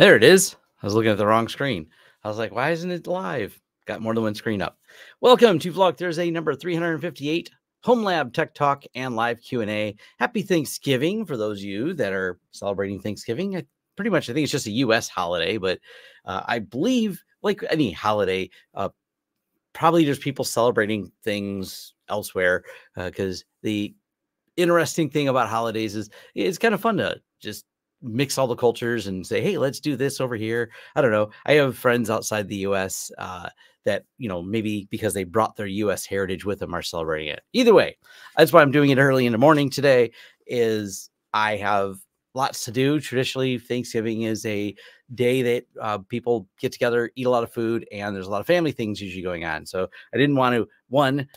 There it is. I was looking at the wrong screen. I was like, why isn't it live? Got more than one screen up. Welcome to Vlog Thursday number 358, Home Lab Tech Talk and live Q&A. Happy Thanksgiving for those of you that are celebrating Thanksgiving. I, pretty much, I think it's just a U.S. holiday, but uh, I believe, like any holiday, uh, probably there's people celebrating things elsewhere because uh, the interesting thing about holidays is it's kind of fun to just mix all the cultures and say, hey, let's do this over here. I don't know. I have friends outside the US uh, that, you know, maybe because they brought their US heritage with them are celebrating it. Either way, that's why I'm doing it early in the morning today is I have lots to do. Traditionally, Thanksgiving is a day that uh, people get together, eat a lot of food, and there's a lot of family things usually going on. So I didn't want to, one,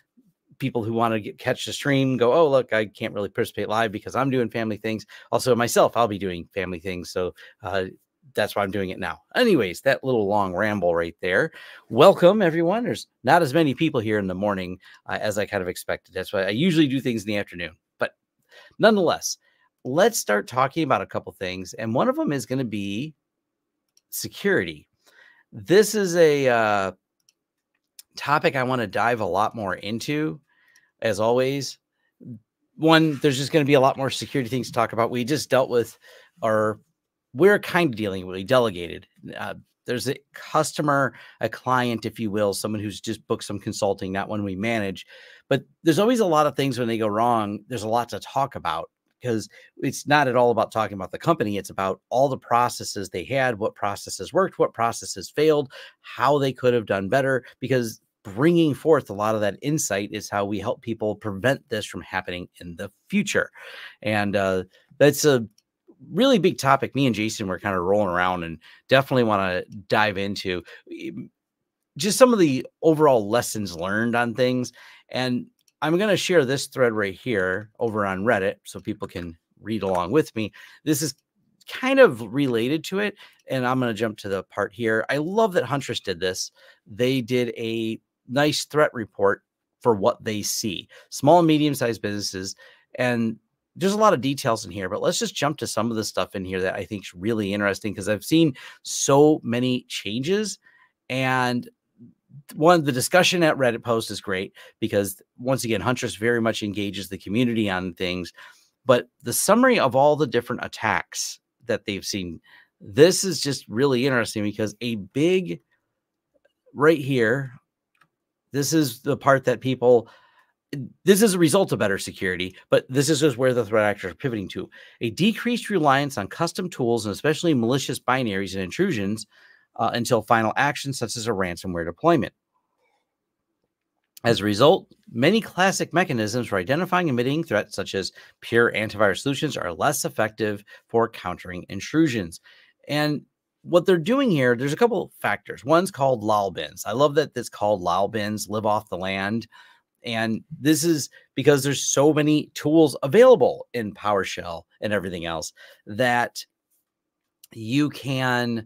people who want to get, catch the stream go, oh, look, I can't really participate live because I'm doing family things. Also, myself, I'll be doing family things. So uh, that's why I'm doing it now. Anyways, that little long ramble right there. Welcome, everyone. There's not as many people here in the morning uh, as I kind of expected. That's why I usually do things in the afternoon. But nonetheless, let's start talking about a couple things. And one of them is going to be security. This is a uh, topic I want to dive a lot more into as always. One, there's just going to be a lot more security things to talk about. We just dealt with, or we're kind of dealing with, we delegated. Uh, there's a customer, a client, if you will, someone who's just booked some consulting, not one we manage. But there's always a lot of things when they go wrong. There's a lot to talk about because it's not at all about talking about the company. It's about all the processes they had, what processes worked, what processes failed, how they could have done better. Because bringing forth a lot of that insight is how we help people prevent this from happening in the future. And uh, that's a really big topic. Me and Jason were kind of rolling around and definitely want to dive into just some of the overall lessons learned on things. And I'm going to share this thread right here over on Reddit so people can read along with me. This is kind of related to it. And I'm going to jump to the part here. I love that Huntress did this. They did a nice threat report for what they see small and medium sized businesses. And there's a lot of details in here, but let's just jump to some of the stuff in here that I think is really interesting because I've seen so many changes. And one, the discussion at Reddit post is great because once again, Huntress very much engages the community on things. But the summary of all the different attacks that they've seen, this is just really interesting because a big right here this is the part that people this is a result of better security, but this is just where the threat actors are pivoting to. A decreased reliance on custom tools and especially malicious binaries and intrusions uh, until final action, such as a ransomware deployment. As a result, many classic mechanisms for identifying and mitigating threats, such as pure antivirus solutions, are less effective for countering intrusions. And what they're doing here, there's a couple factors. One's called LOLBins. I love that it's called LOLBins, live off the land. And this is because there's so many tools available in PowerShell and everything else that you can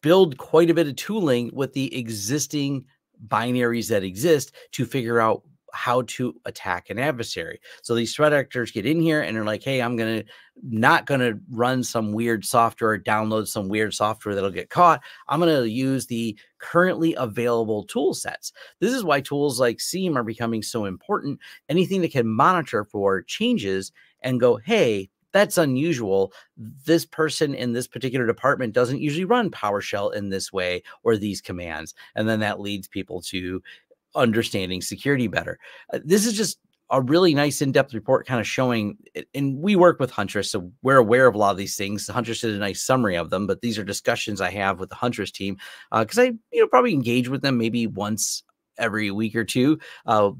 build quite a bit of tooling with the existing binaries that exist to figure out how to attack an adversary. So these threat actors get in here and they're like, hey, I'm gonna not gonna run some weird software, or download some weird software that'll get caught. I'm gonna use the currently available tool sets. This is why tools like SIEM are becoming so important. Anything that can monitor for changes and go, hey, that's unusual. This person in this particular department doesn't usually run PowerShell in this way or these commands. And then that leads people to understanding security better. Uh, this is just a really nice in-depth report kind of showing and we work with huntress so we're aware of a lot of these things. Huntress did a nice summary of them but these are discussions i have with the huntress team because uh, i you know probably engage with them maybe once every week or two uh,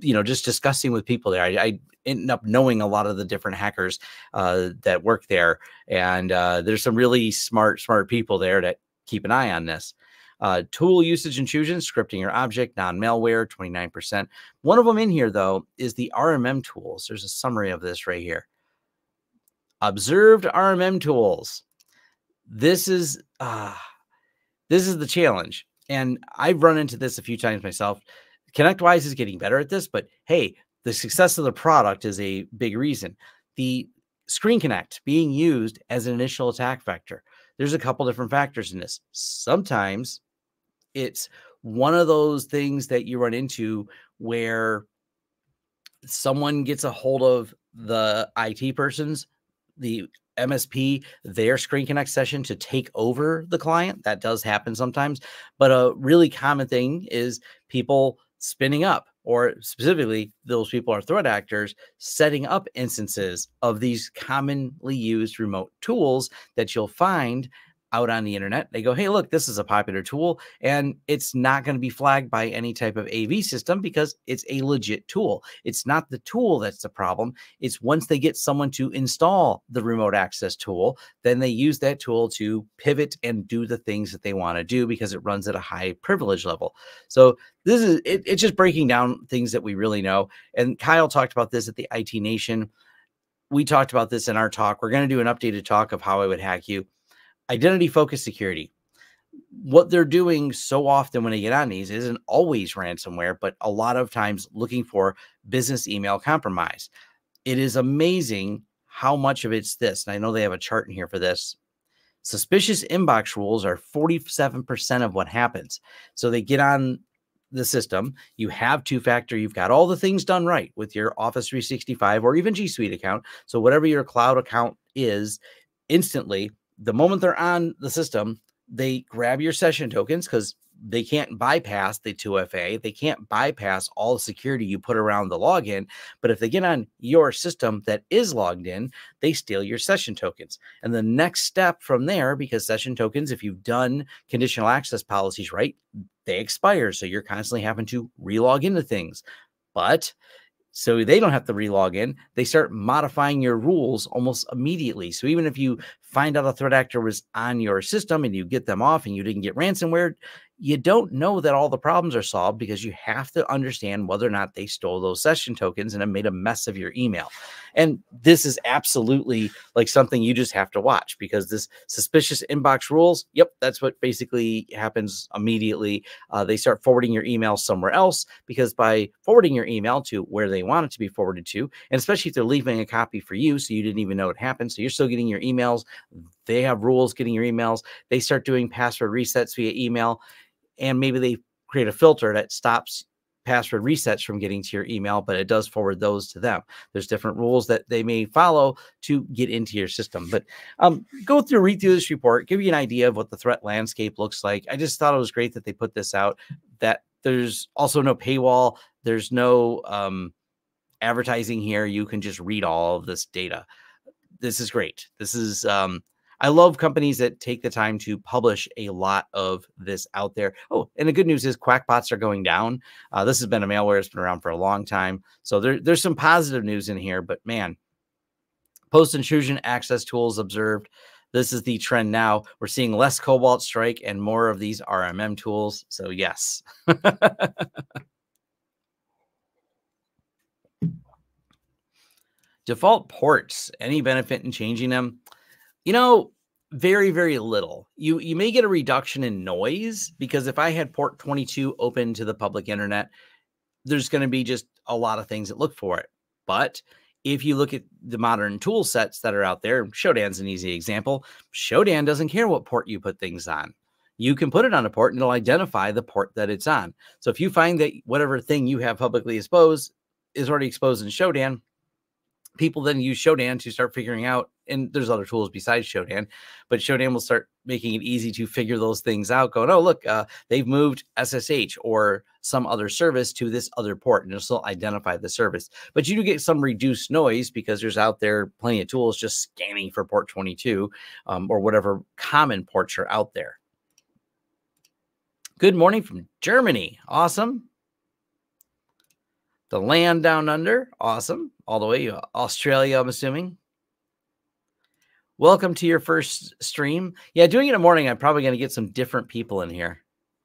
you know just discussing with people there. I, I end up knowing a lot of the different hackers uh, that work there and uh, there's some really smart smart people there that keep an eye on this uh, tool usage intrusion, scripting your object, non malware, 29%. One of them in here, though, is the RMM tools. There's a summary of this right here. Observed RMM tools. This is uh, this is the challenge. And I've run into this a few times myself. ConnectWise is getting better at this, but hey, the success of the product is a big reason. The ScreenConnect being used as an initial attack vector. There's a couple different factors in this. Sometimes it's one of those things that you run into where someone gets a hold of the IT person's the MSP their ScreenConnect session to take over the client. That does happen sometimes, but a really common thing is people spinning up, or specifically, those people are threat actors setting up instances of these commonly used remote tools that you'll find out on the internet. They go, hey, look, this is a popular tool, and it's not going to be flagged by any type of AV system because it's a legit tool. It's not the tool that's the problem. It's once they get someone to install the remote access tool, then they use that tool to pivot and do the things that they want to do because it runs at a high privilege level. So this is it, it's just breaking down things that we really know. And Kyle talked about this at the IT Nation. We talked about this in our talk. We're going to do an updated talk of how I would hack you identity focused security. What they're doing so often when they get on these isn't always ransomware, but a lot of times looking for business email compromise. It is amazing how much of it's this. And I know they have a chart in here for this. Suspicious inbox rules are 47% of what happens. So they get on the system, you have two factor, you've got all the things done right with your Office 365 or even G Suite account. So, whatever your cloud account is, instantly the moment they're on the system, they grab your session tokens because they can't bypass the 2FA. They can't bypass all the security you put around the login. But if they get on your system that is logged in, they steal your session tokens. And the next step from there, because session tokens, if you've done conditional access policies right, they expire. So you're constantly having to relog into things. But so they don't have to relog in. They start modifying your rules almost immediately. So even if you find out a threat actor was on your system and you get them off and you didn't get ransomware, you don't know that all the problems are solved because you have to understand whether or not they stole those session tokens and have made a mess of your email. And this is absolutely like something you just have to watch because this suspicious inbox rules, yep, that's what basically happens immediately. Uh, they start forwarding your email somewhere else because by forwarding your email to where they want it to be forwarded to, and especially if they're leaving a copy for you, so you didn't even know it happened, so you're still getting your emails. They have rules getting your emails. They start doing password resets via email and maybe they create a filter that stops password resets from getting to your email, but it does forward those to them. There's different rules that they may follow to get into your system. But um, go through, read through this report, give you an idea of what the threat landscape looks like. I just thought it was great that they put this out. That there's also no paywall. There's no um, advertising here. You can just read all of this data. This is great. This is um, I love companies that take the time to publish a lot of this out there. Oh, and the good news is Qakbots are going down. Uh, this has been a malware that's been around for a long time. So there, there's some positive news in here, but man, post intrusion access tools observed. This is the trend now. We're seeing less Cobalt Strike and more of these RMM tools. So, yes. Default ports, any benefit in changing them? You know, very very little. You you may get a reduction in noise because if I had port 22 open to the public internet, there's going to be just a lot of things that look for it. But if you look at the modern tool sets that are out there, Shodan's an easy example. Shodan doesn't care what port you put things on. You can put it on a port and it'll identify the port that it's on. So if you find that whatever thing you have publicly exposed is already exposed in Shodan, people then use Shodan to start figuring out, and there's other tools besides Shodan, but Shodan will start making it easy to figure those things out. Going, oh look, uh, they've moved SSH or some other service to this other port, and it'll still identify the service. But you do get some reduced noise because there's out there plenty of tools just scanning for port 22 um, or whatever common ports are out there. Good morning from Germany. Awesome. The land down under. Awesome. All the way Australia, I'm assuming. Welcome to your first stream. Yeah, doing it in the morning, I'm probably going to get some different people in here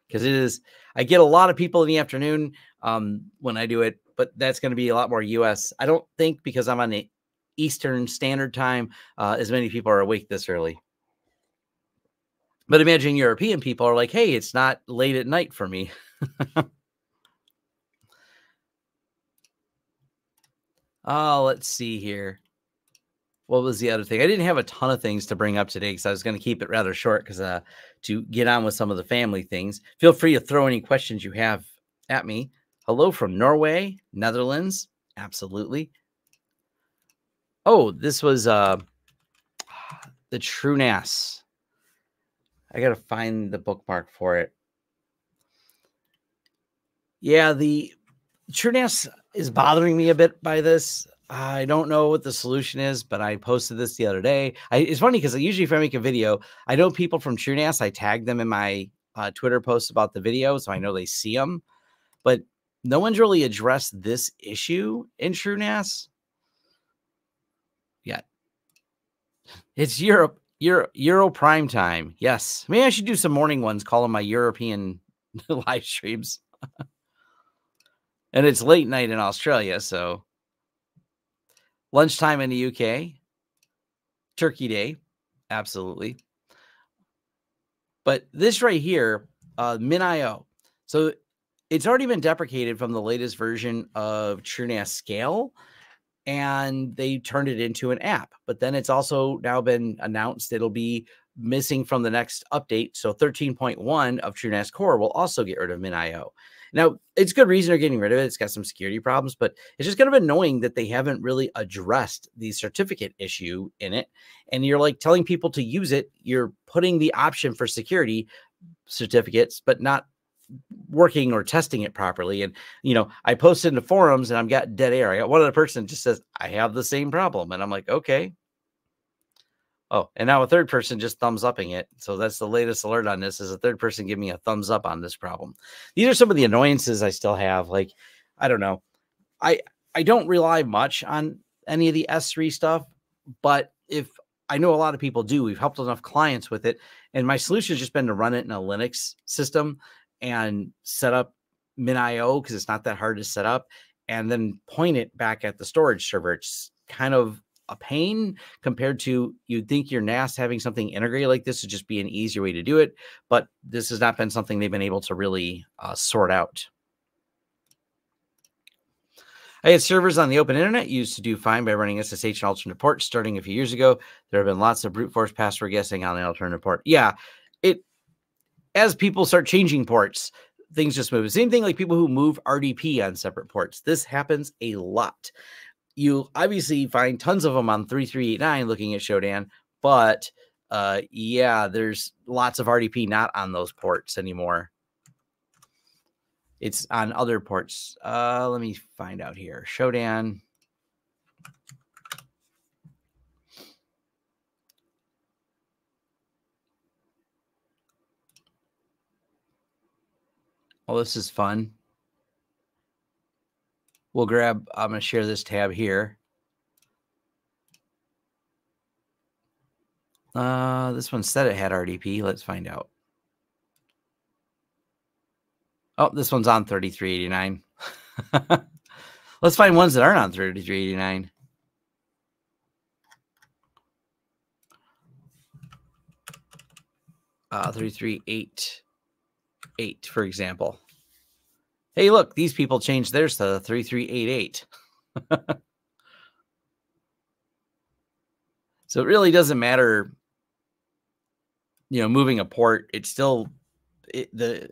because it is, I get a lot of people in the afternoon um, when I do it, but that's going to be a lot more US. I don't think because I'm on the Eastern Standard Time, uh, as many people are awake this early. But imagine European people are like, hey, it's not late at night for me. Oh, let's see here. What was the other thing? I didn't have a ton of things to bring up today because I was going to keep it rather short because uh, to get on with some of the family things. Feel free to throw any questions you have at me. Hello from Norway, Netherlands. Absolutely. Oh, this was uh, the TrueNAS. I got to find the bookmark for it. Yeah, the TrueNAS is bothering me a bit by this. I don't know what the solution is, but I posted this the other day. I, it's funny because usually if I make a video, I know people from TrueNAS, I tag them in my uh, Twitter posts about the video, so I know they see them. But no one's really addressed this issue in TrueNAS yet. It's Europe, Euro, Euro prime time. Yes, maybe I should do some morning ones, call them my European live streams. and it's late night in Australia, so lunchtime in the UK, Turkey Day, absolutely. But this right here, uh, MinIO. So it's already been deprecated from the latest version of TrueNAS Scale, and they turned it into an app. But then it's also now been announced it'll be missing from the next update. So 13.1 of TrueNAS Core will also get rid of MinIO. Now, it's good reason they're getting rid of it. It's got some security problems, but it's just kind of annoying that they haven't really addressed the certificate issue in it. And you're like telling people to use it, you're putting the option for security certificates, but not working or testing it properly. And you know, I posted in the forums and I've got dead air. I got one other person just says, I have the same problem. And I'm like, okay, Oh, and now a third person just thumbs upping it. So that's the latest alert on this is a third person giving me a thumbs up on this problem. These are some of the annoyances I still have. Like, I don't know. I I don't rely much on any of the S3 stuff, but if I know a lot of people do, we've helped enough clients with it. And my solution has just been to run it in a Linux system and set up MinIO because it's not that hard to set up and then point it back at the storage server. It's kind of a pain compared to you'd think your NAS having something integrated like this would just be an easier way to do it. But this has not been something they've been able to really uh, sort out. I had servers on the open internet used to do fine by running SSH and alternate ports starting a few years ago. There have been lots of brute force password guessing on the alternate port. Yeah, it as people start changing ports, things just move. Same thing like people who move RDP on separate ports. This happens a lot you obviously find tons of them on 3389 looking at Shodan, but uh, yeah, there's lots of RDP not on those ports anymore. It's on other ports. Uh, let me find out here. Shodan. Oh, this is fun. We'll grab, I'm going to share this tab here. Uh, this one said it had RDP. Let's find out. Oh, this one's on 3389. Let's find ones that aren't on 3389. Uh, 3388, for example hey, look, these people changed theirs to 3388. so it really doesn't matter, you know, moving a port. It's still it, the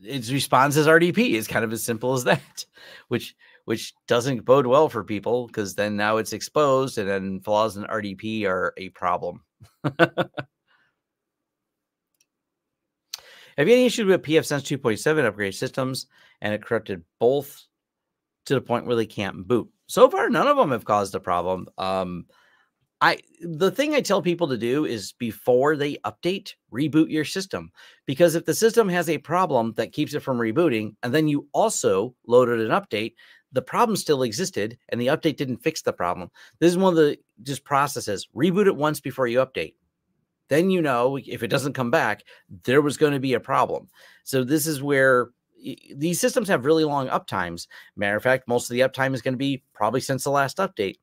its response as RDP is kind of as simple as that, which which doesn't bode well for people because then now it's exposed and then flaws in RDP are a problem. Have you any issues with pfSense 2.7 upgrade systems and it corrupted both to the point where they can't boot? So far, none of them have caused a problem. Um, I the thing I tell people to do is before they update, reboot your system. Because if the system has a problem that keeps it from rebooting, and then you also loaded an update, the problem still existed and the update didn't fix the problem. This is one of the just processes. Reboot it once before you update then you know if it doesn't come back, there was going to be a problem. So this is where these systems have really long uptimes. Matter of fact, most of the uptime is going to be probably since the last update.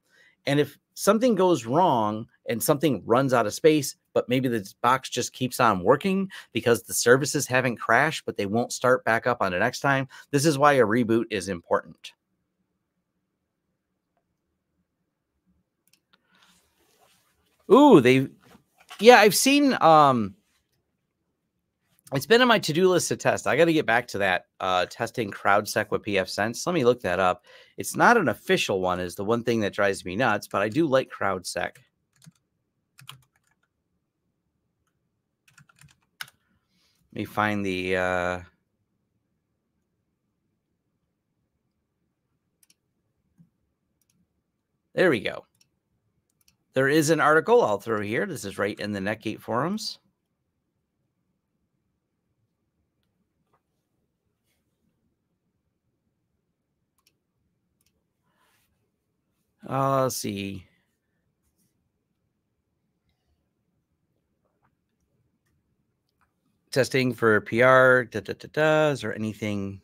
And if something goes wrong and something runs out of space, but maybe the box just keeps on working because the services haven't crashed, but they won't start back up on the next time, this is why a reboot is important. Ooh, they yeah, I've seen um it's been on my to-do list to test. I got to get back to that uh testing CrowdSec with pfSense. Let me look that up. It's not an official one is the one thing that drives me nuts, but I do like CrowdSec. Let me find the uh There we go. There is an article I'll throw here. This is right in the Netgate forums. Uh, let's see. Testing for PR. Da, da, da, da. Is there anything?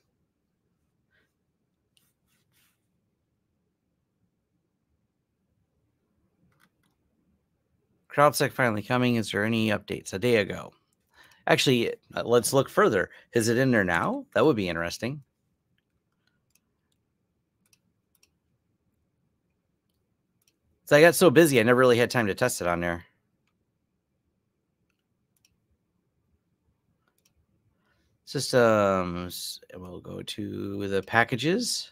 CrowdSec finally coming. Is there any updates? A day ago. Actually, uh, let's look further. Is it in there now? That would be interesting. So I got so busy, I never really had time to test it on there. Systems, and we'll go to the packages.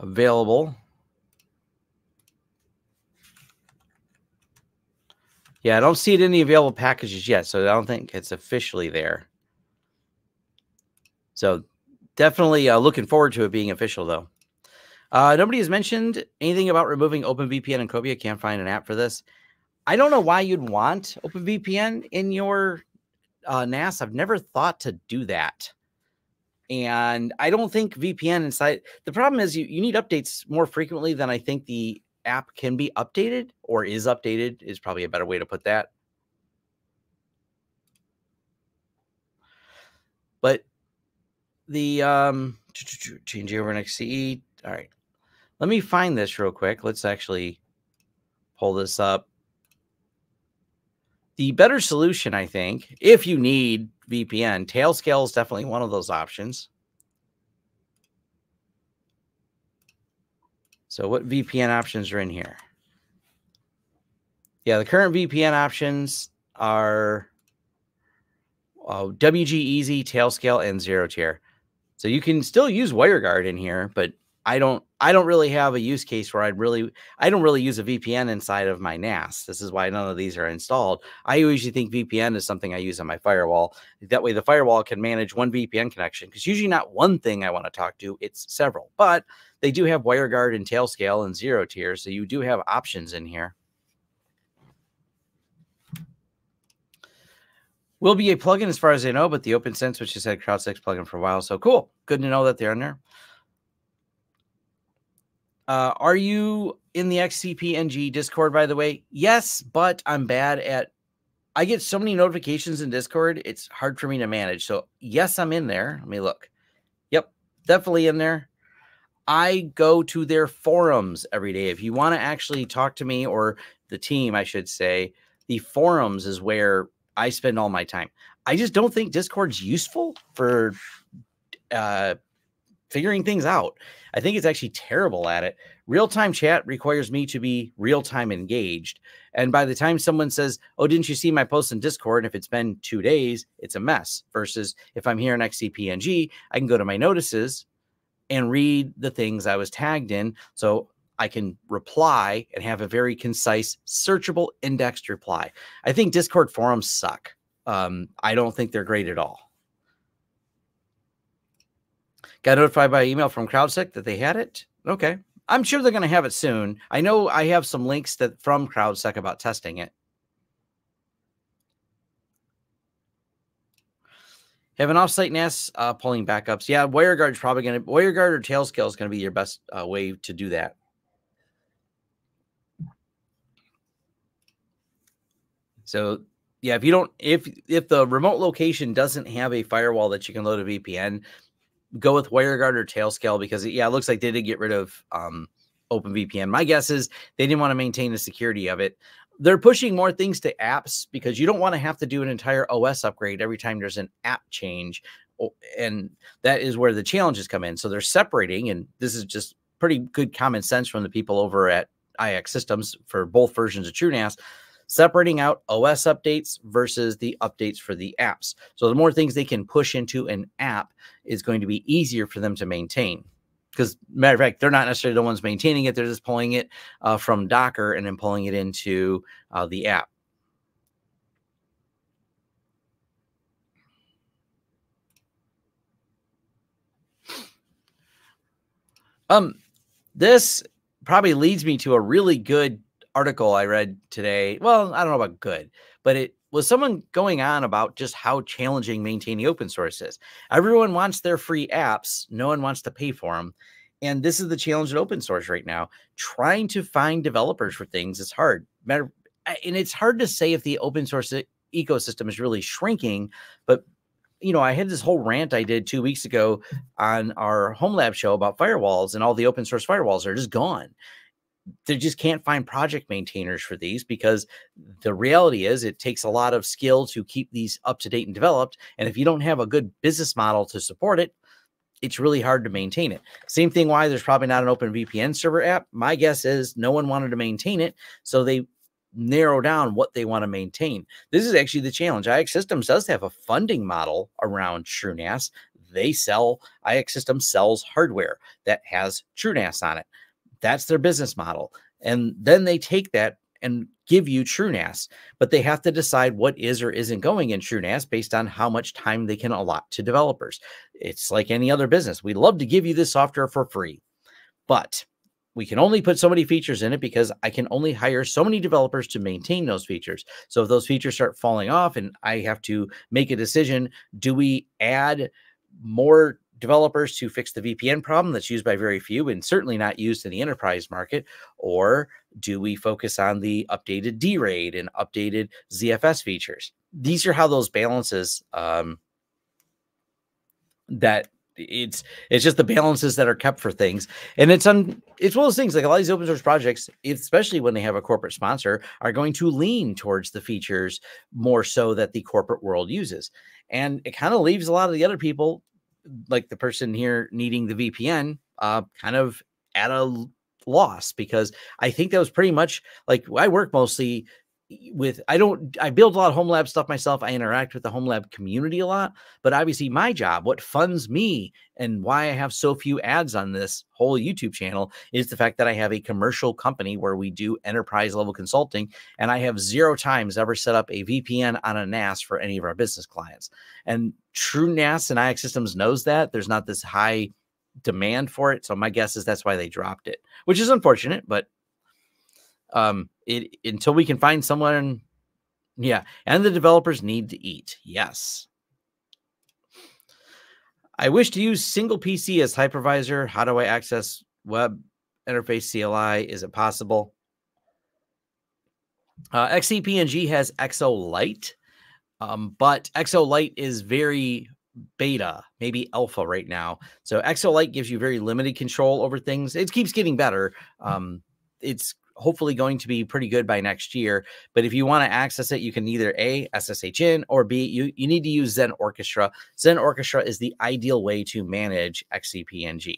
Available. Yeah, I don't see it in the available packages yet, so I don't think it's officially there. So definitely uh, looking forward to it being official, though. Uh, nobody has mentioned anything about removing OpenVPN and Cobia. Can't find an app for this. I don't know why you'd want OpenVPN in your uh, NAS. I've never thought to do that. And I don't think VPN inside the problem is you, you need updates more frequently than I think the app can be updated or is updated is probably a better way to put that. But the um change over next CE. All right. Let me find this real quick. Let's actually pull this up. The better solution, I think, if you need VPN, Tailscale is definitely one of those options. So what VPN options are in here? Yeah, the current VPN options are uh, WG Easy, Tailscale, and ZeroTier. So you can still use WireGuard in here, but I don't I don't really have a use case where I'd really I don't really use a VPN inside of my NAS. This is why none of these are installed. I usually think VPN is something I use on my firewall. That way the firewall can manage one VPN connection because usually not one thing I want to talk to, it's several. But they do have WireGuard and Tailscale and ZeroTier, so you do have options in here. Will be a plugin as far as I know, but the OPNsense, which has had CrowdSec plugin for a while. So cool. Good to know that they're in there. Uh, are you in the XCP-ng Discord, by the way? Yes, but I'm bad at. I get so many notifications in Discord, it's hard for me to manage. So, yes, I'm in there. Let me look. Yep, definitely in there. I go to their forums every day. If you want to actually talk to me or the team, I should say, the forums is where I spend all my time. I just don't think Discord's useful for uh, figuring things out. I think it's actually terrible at it. Real time chat requires me to be real time engaged. And by the time someone says, Oh, didn't you see my post in Discord? And if it's been two days, it's a mess. Versus if I'm here in XCP-ng, I can go to my notices and read the things I was tagged in. So I can reply and have a very concise, searchable, indexed reply. I think Discord forums suck. Um, I don't think they're great at all. Got notified by email from CrowdSec that they had it. Okay. I'm sure they're going to have it soon. I know I have some links that from CrowdSec about testing it. Have an offsite NAS uh, pulling backups. Yeah, WireGuard's probably going to WireGuard or Tailscale is going to be your best uh, way to do that. So yeah, if you don't, if if the remote location doesn't have a firewall that you can load a VPN, go with WireGuard or Tailscale because yeah, it looks like they did get rid of um, OpenVPN. My guess is they didn't want to maintain the security of it. they're pushing more things to apps because you don't want to have to do an entire OS upgrade every time there's an app change. And that is where the challenges come in. So they're separating, and this is just pretty good common sense from the people over at iXsystems for both versions of TrueNAS separating out OS updates versus the updates for the apps. So the more things they can push into an app is going to be easier for them to maintain. Because matter of fact, they're not necessarily the ones maintaining it; they're just pulling it uh, from Docker and then pulling it into uh, the app. Um, this probably leads me to a really good article I read today. Well, I don't know about good, but it was someone going on about just how challenging maintaining open source is. Everyone wants their free apps, no one wants to pay for them. And this is the challenge in open source right now. Trying to find developers for things is hard. Matter and it's hard to say if the open source ecosystem is really shrinking, but you know, I had this whole rant I did two weeks ago on our home lab show about firewalls, and all the open source firewalls are just gone they just can't find project maintainers for these because the reality is it takes a lot of skill to keep these up to date and developed. And if you don't have a good business model to support it, it's really hard to maintain it. Same thing why there's probably not an open VPN server app. My guess is no one wanted to maintain it. So they narrow down what they want to maintain. This is actually the challenge. iXsystems does have a funding model around TrueNAS. They sell, iXsystems sells hardware that has TrueNAS on it. That's their business model. And then they take that and give you TrueNAS, but they have to decide what is or isn't going in TrueNAS based on how much time they can allot to developers. It's like any other business. We'd love to give you this software for free, but we can only put so many features in it because I can only hire so many developers to maintain those features. So if those features start falling off and I have to make a decision, do we add more developers to fix the VPN problem that's used by very few and certainly not used in the enterprise market? Or do we focus on the updated dRAID and updated ZFS features? These are how those balances um, that it's it's just the balances that are kept for things and it's on it's one of those things like a lot of these open source projects especially when they have a corporate sponsor are going to lean towards the features more so that the corporate world uses and it kind of leaves a lot of the other people like the person here needing the VPN, uh, kind of at a loss because I think that was pretty much like I work mostly with I don't I build a lot of home lab stuff myself. I interact with the home lab community a lot, but obviously my job, what funds me and why I have so few ads on this whole YouTube channel is the fact that I have a commercial company where we do enterprise level consulting and I have zero times ever set up a VPN on a NAS for any of our business clients. And TrueNAS and iXsystems knows that there's not this high demand for it. So my guess is that's why they dropped it, which is unfortunate, but um it until we can find someone yeah and the developers need to eat yes i wish to use single pc as hypervisor how do i access web interface cli is it possible uh, XCP-ng has xo lite um, but xo lite is very beta, maybe alpha right now. So XO Lite gives you very limited control over things. It keeps getting better. Um, it's hopefully going to be pretty good by next year. But if you want to access it, you can either A, SSH in, or B, you, you need to use Xen Orchestra. Xen Orchestra is the ideal way to manage XCP-ng.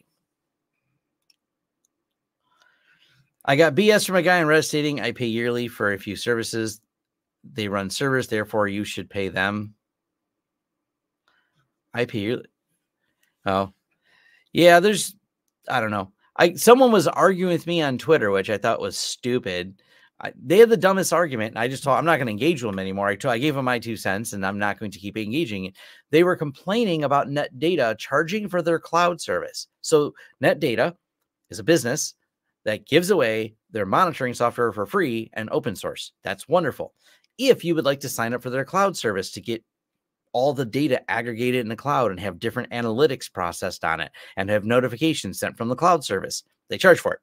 I got BS from a guy in Reddit stating I pay yearly for a few services. They run servers, therefore you should pay them. I pay yearly. Oh, yeah, there's, I don't know. I someone was arguing with me on Twitter, which I thought was stupid. I, they had the dumbest argument, and I just told I'm not going to engage with them anymore. I, told, I gave them my two cents, and I'm not going to keep engaging. They were complaining about Netdata charging for their cloud service. So Netdata is a business that gives away their monitoring software for free and open source. That's wonderful. If you would like to sign up for their cloud service to get all the data aggregated in the cloud and have different analytics processed on it and have notifications sent from the cloud service. They charge for it.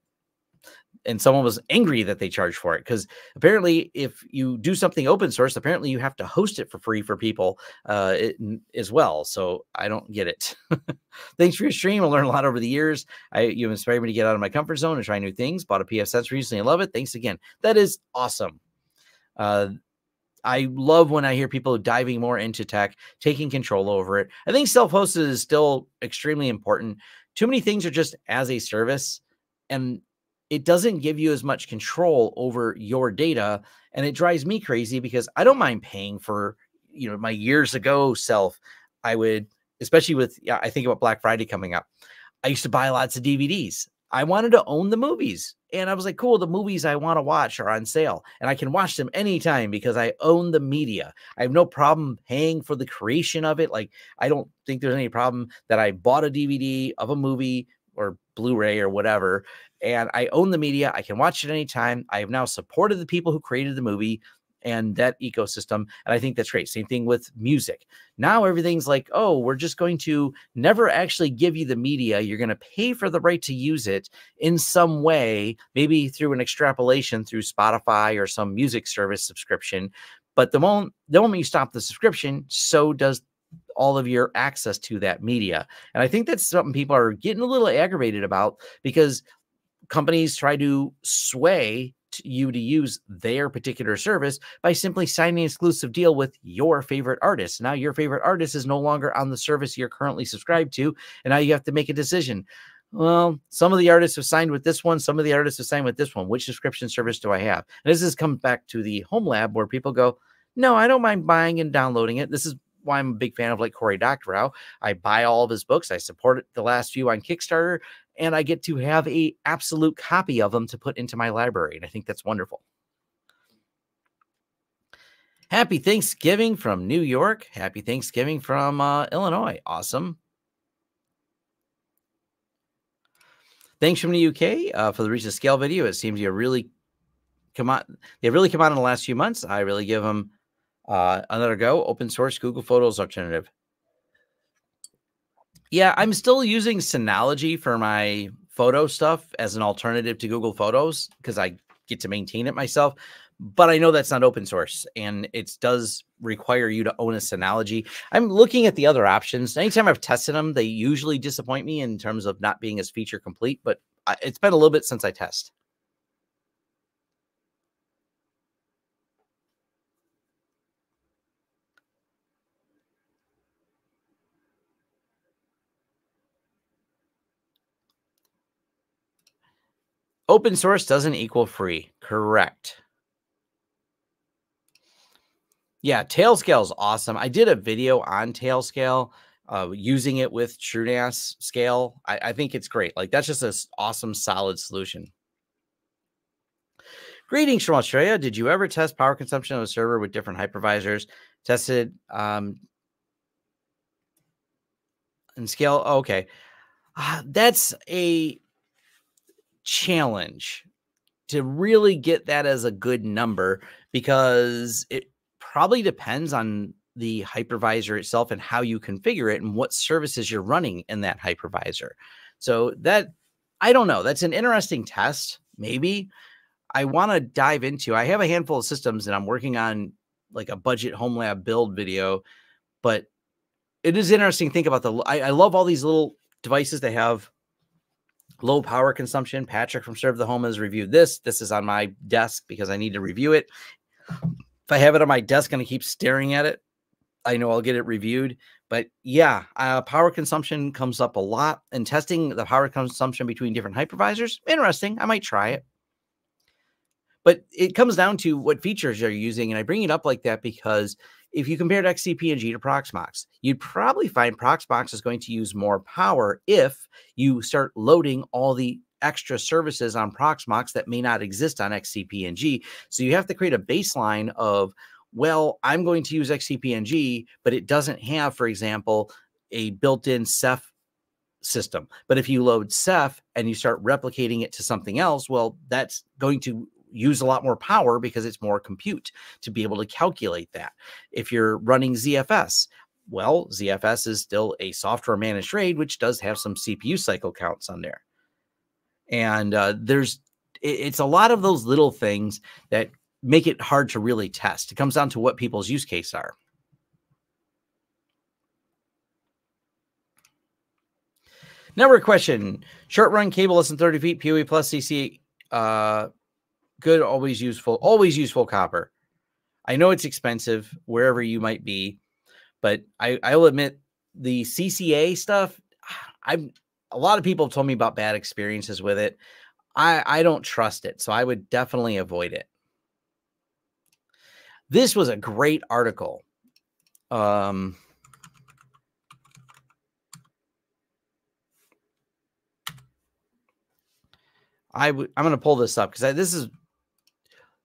And someone was angry that they charge for it because apparently, if you do something open source, apparently you have to host it for free for people uh, it, as well. So I don't get it. Thanks for your stream. I learned a lot over the years. I you inspired me to get out of my comfort zone and try new things. Bought a pfSense recently. I love it. Thanks again. That is awesome. Uh, I love when I hear people diving more into tech, taking control over it. I think self hosted is still extremely important. Too many things are just as a service, and it doesn't give you as much control over your data. And it drives me crazy because I don't mind paying for, you know, my years ago self. I would, especially with, yeah, I think about Black Friday coming up. I used to buy lots of DVDs. I wanted to own the movies. And I was like, cool, the movies I want to watch are on sale and I can watch them anytime because I own the media. I have no problem paying for the creation of it. Like, I don't think there's any problem that I bought a DVD of a movie or Blu ray or whatever, and I own the media. I can watch it anytime. I have now supported the people who created the movie and that ecosystem. And I think that's great. Same thing with music. Now everything's like, oh, we're just going to never actually give you the media. You're going to pay for the right to use it in some way, maybe through an extrapolation through Spotify or some music service subscription. But the moment the moment you stop the subscription, so does all of your access to that media. And I think that's something people are getting a little aggravated about because companies try to sway you to use their particular service by simply signing an exclusive deal with your favorite artist. Now, your favorite artist is no longer on the service you're currently subscribed to, and now you have to make a decision. Well, some of the artists have signed with this one, some of the artists have signed with this one. Which subscription service do I have? And this has come back to the home lab where people go, No, I don't mind buying and downloading it. This is why I'm a big fan of like Cory Doctorow. I buy all of his books. I support the last few on Kickstarter, and I get to have a absolute copy of them to put into my library. And I think that's wonderful. Happy Thanksgiving from New York. Happy Thanksgiving from uh, Illinois. Awesome. Thanks from the UK uh, for the the Scale video. It seems you really come on. They've really come out in the last few months. I really give them uh, another go. Open source Google Photos alternative. Yeah, I'm still using Synology for my photo stuff as an alternative to Google Photos because I get to maintain it myself. But I know that's not open source and it does require you to own a Synology. I'm looking at the other options. Anytime I've tested them, they usually disappoint me in terms of not being as feature complete, but it's been a little bit since I test. Open source doesn't equal free. Correct. Yeah, Tailscale is awesome. I did a video on Tailscale, uh, using it with TrueNAS scale. I, I think it's great. Like that's just an awesome, solid solution. Greetings from Australia. Did you ever test power consumption of a server with different hypervisors? Tested um, and scale. Okay, uh, that's a challenge to really get that as a good number because it probably depends on the hypervisor itself and how you configure it and what services you're running in that hypervisor. So that I don't know. That's an interesting test. Maybe I want to dive into. I have a handful of systems and I'm working on like a budget home lab build video, but it is interesting to think about the I, I love all these little devices they have low power consumption. Patrick from ServeTheHome has reviewed this. This is on my desk because I need to review it. If I have it on my desk and I keep staring at it, I know I'll get it reviewed. But yeah, uh, power consumption comes up a lot. And testing the power consumption between different hypervisors, interesting. I might try it. But it comes down to what features you're using. And I bring it up like that because if you compared XCP-ng to Proxmox, you'd probably find Proxmox is going to use more power if you start loading all the extra services on Proxmox that may not exist on XCP-ng. So you have to create a baseline of, well, I'm going to use XCP-ng, but it doesn't have, for example, a built-in Ceph system. But if you load Ceph and you start replicating it to something else, well, that's going to use a lot more power because it's more compute to be able to calculate that. If you're running ZFS, well, ZFS is still a software managed RAID, which does have some CPU cycle counts on there. And uh, there's, it's a lot of those little things that make it hard to really test. It comes down to what people's use case are. Network question: Short run cable less than 30 feet, PoE plus CC uh, good, always useful, always useful copper. I know it's expensive wherever you might be, but I, I will admit the CCA stuff, I'm a lot of people have told me about bad experiences with it. I, I don't trust it, so I would definitely avoid it. This was a great article. Um, I w- I'm going to pull this up because this is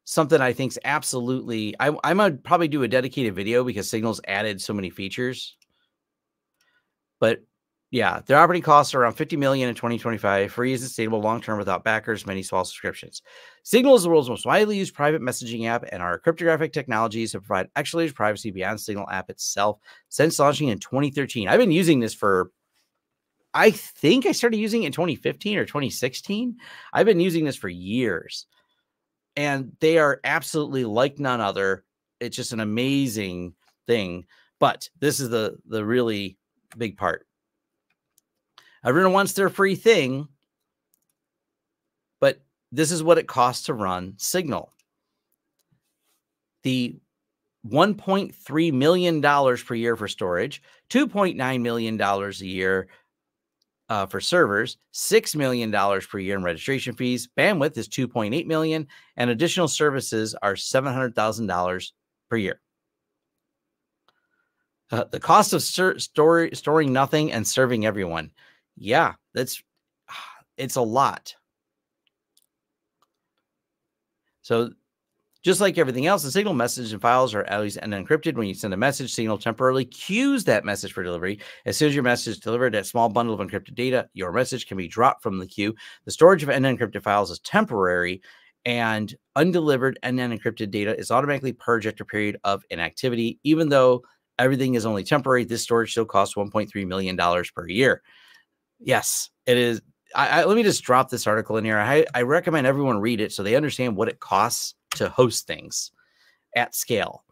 something I think is absolutely. I, I might probably do a dedicated video because Signal's added so many features. But yeah, their operating costs are around 50 million in 2025. Free is sustainable long term without backers, many small subscriptions. Signal is the world's most widely used private messaging app, and our cryptographic technologies have provided extra layers of privacy beyond Signal app itself since launching in 2013. I've been using this for I think I started using it in 2015 or 2016. I've been using this for years. And they are absolutely like none other. It's just an amazing thing. But this is the the really big part. Everyone wants their free thing, but this is what it costs to run Signal. The $1.3 million per year for storage, $2.9 million a year uh, for servers, $6 million per year in registration fees. Bandwidth is 2.8 million, and additional services are $700,000 per year. Uh, the cost of ser- storing nothing and serving everyone. Yeah, that's it's a lot. So just like everything else, the Signal message and files are always unencrypted. When you send a message, Signal temporarily queues that message for delivery. As soon as your message is delivered, that small bundle of encrypted data, your message can be dropped from the queue. The storage of unencrypted files is temporary, and undelivered and unencrypted data is automatically purged after a period of inactivity. Even though everything is only temporary, this storage still costs $1.3 million per year. Yes, it is. I, I, let me just drop this article in here. I, I recommend everyone read it so they understand what it costs to host things at scale.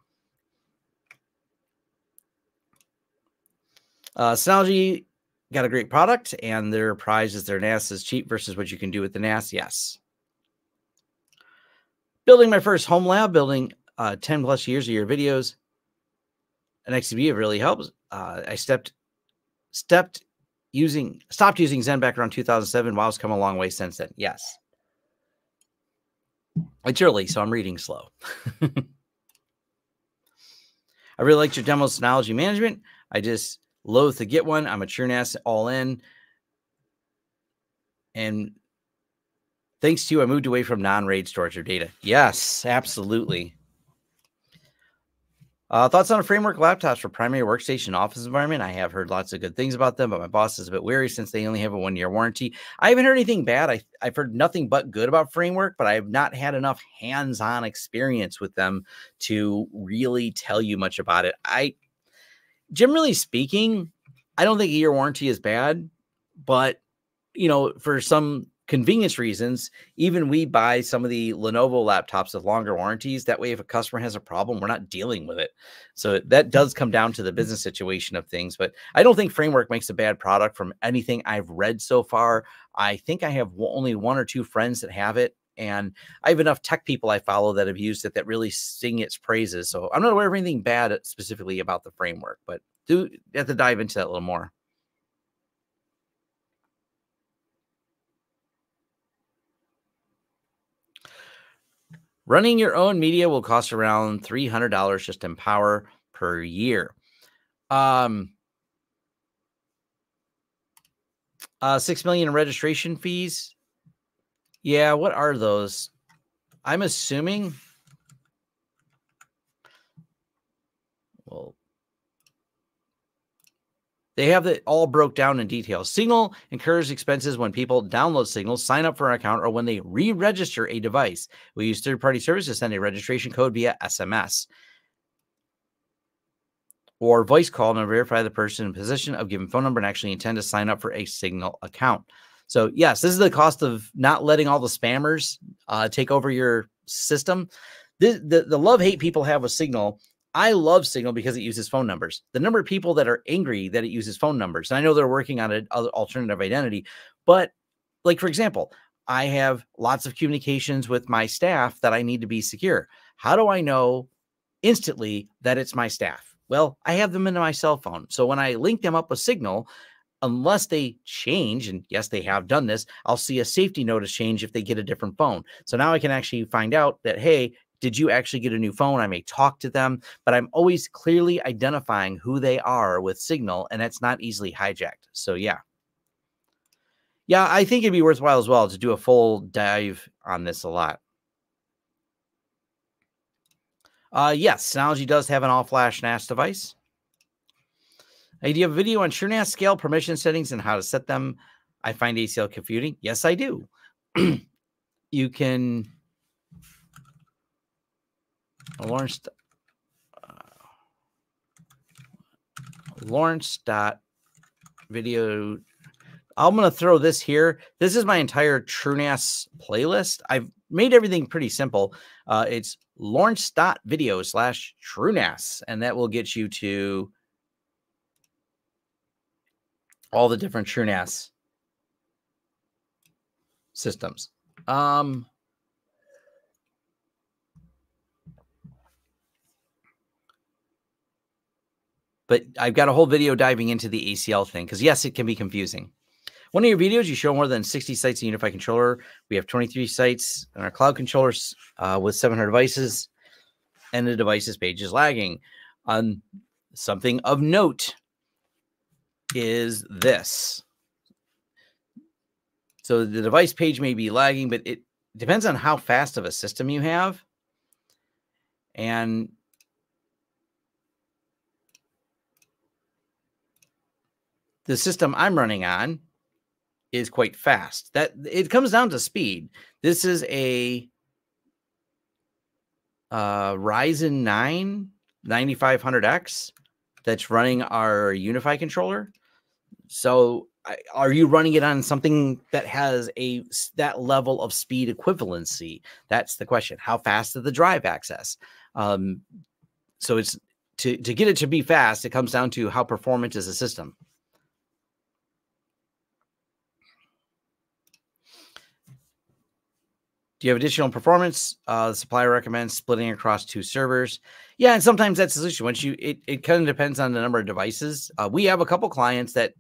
Uh, Synology got a great product, and their prize is their NAS is cheap versus what you can do with the NAS. Yes. Building my first home lab, building uh, 10 plus years of your videos. An XCP really helps. Uh, I stepped stepped using stopped using Xen back around 2007. Wow, it's come a long way since then. Yes. It's early, so I'm reading slow. I really liked your demo Synology management. I just loathe to get one. I'm a TrueNAS all in. And thanks to you, I moved away from non-RAID storage of data. Yes, absolutely. Uh, thoughts on framework laptops for primary workstation office environment? I have heard lots of good things about them, but my boss is a bit wary since they only have a one year warranty. I haven't heard anything bad. I, I've heard nothing but good about framework, but I have not had enough hands on experience with them to really tell you much about it. I, generally speaking, I don't think a year warranty is bad, but you know, for some convenience reasons, even we buy some of the Lenovo laptops with longer warranties. That way, if a customer has a problem, we're not dealing with it. So that mm. does come down to the business situation of things. But I don't think Framework makes a bad product from anything I've read so far. I think I have only one or two friends that have it. And I have enough tech people I follow that have used it that really sing its praises. So I'm not aware of anything bad uh, specifically about the framework, but do have to dive into that a little more. Running your own media will cost around $300 just in power per year. Um, uh, six million in registration fees. Yeah, what are those? I'm assuming. They have it all broke down in detail. Signal incurs expenses when people download Signal, sign up for an account, or when they re register a device. We use third party services to send a registration code via SMS or voice call to verify the person in position of given phone number and actually intend to sign up for a Signal account. So, yes, this is the cost of not letting all the spammers uh, take over your system. The, the, the love hate people have with Signal I love Signal because it uses phone numbers. The number of people that are angry that it uses phone numbers, and I know they're working on an alternative identity, but like for example, I have lots of communications with my staff that I need to be secure. How do I know instantly that it's my staff. Well, I have them in my cell phone. So when I link them up with Signal, unless they change, and yes, they have done this, I'll see a safety notice change if they get a different phone. So now I can actually find out that, hey, did you actually get a new phone? I may talk to them, but I'm always clearly identifying who they are with Signal, and that's not easily hijacked. So, yeah. Yeah, I think it'd be worthwhile as well to do a full dive on this a lot. Uh, yes, Synology does have an all flash NAS device. Hey, do have a video on TrueNAS scale permission settings and how to set them? I find ACL confusing. Yes, I do. you can Lawrence uh, Lawrence dot video. I'm going to throw this here. This is my entire TrueNAS playlist. I've made everything pretty simple. Uh, it's video slash TrueNAS, and that will get you to all the different TrueNAS systems. Um, but I've got a whole video diving into the ACL thing because yes, it can be confusing. One of your videos, you show more than 60 sites in UniFi Controller. We have 23 sites on our cloud controllers uh, with 700 devices, and the devices page is lagging. Um, something of note is this. So the device page may be lagging, but it depends on how fast of a system you have. And the system I'm running on is quite fast. That it comes down to speed. This is a uh, Ryzen 9 9500X that's running our UniFi controller. So, are you running it on something that has a that level of speed equivalency? That's the question. How fast is the drive access? Um, so it's to to get it to be fast. It comes down to how performant is the system. Do you have additional performance? Uh, the supplier recommends splitting across two servers. Yeah, and sometimes that's the solution. Once you, it, it kind of depends on the number of devices. Uh, we have a couple clients that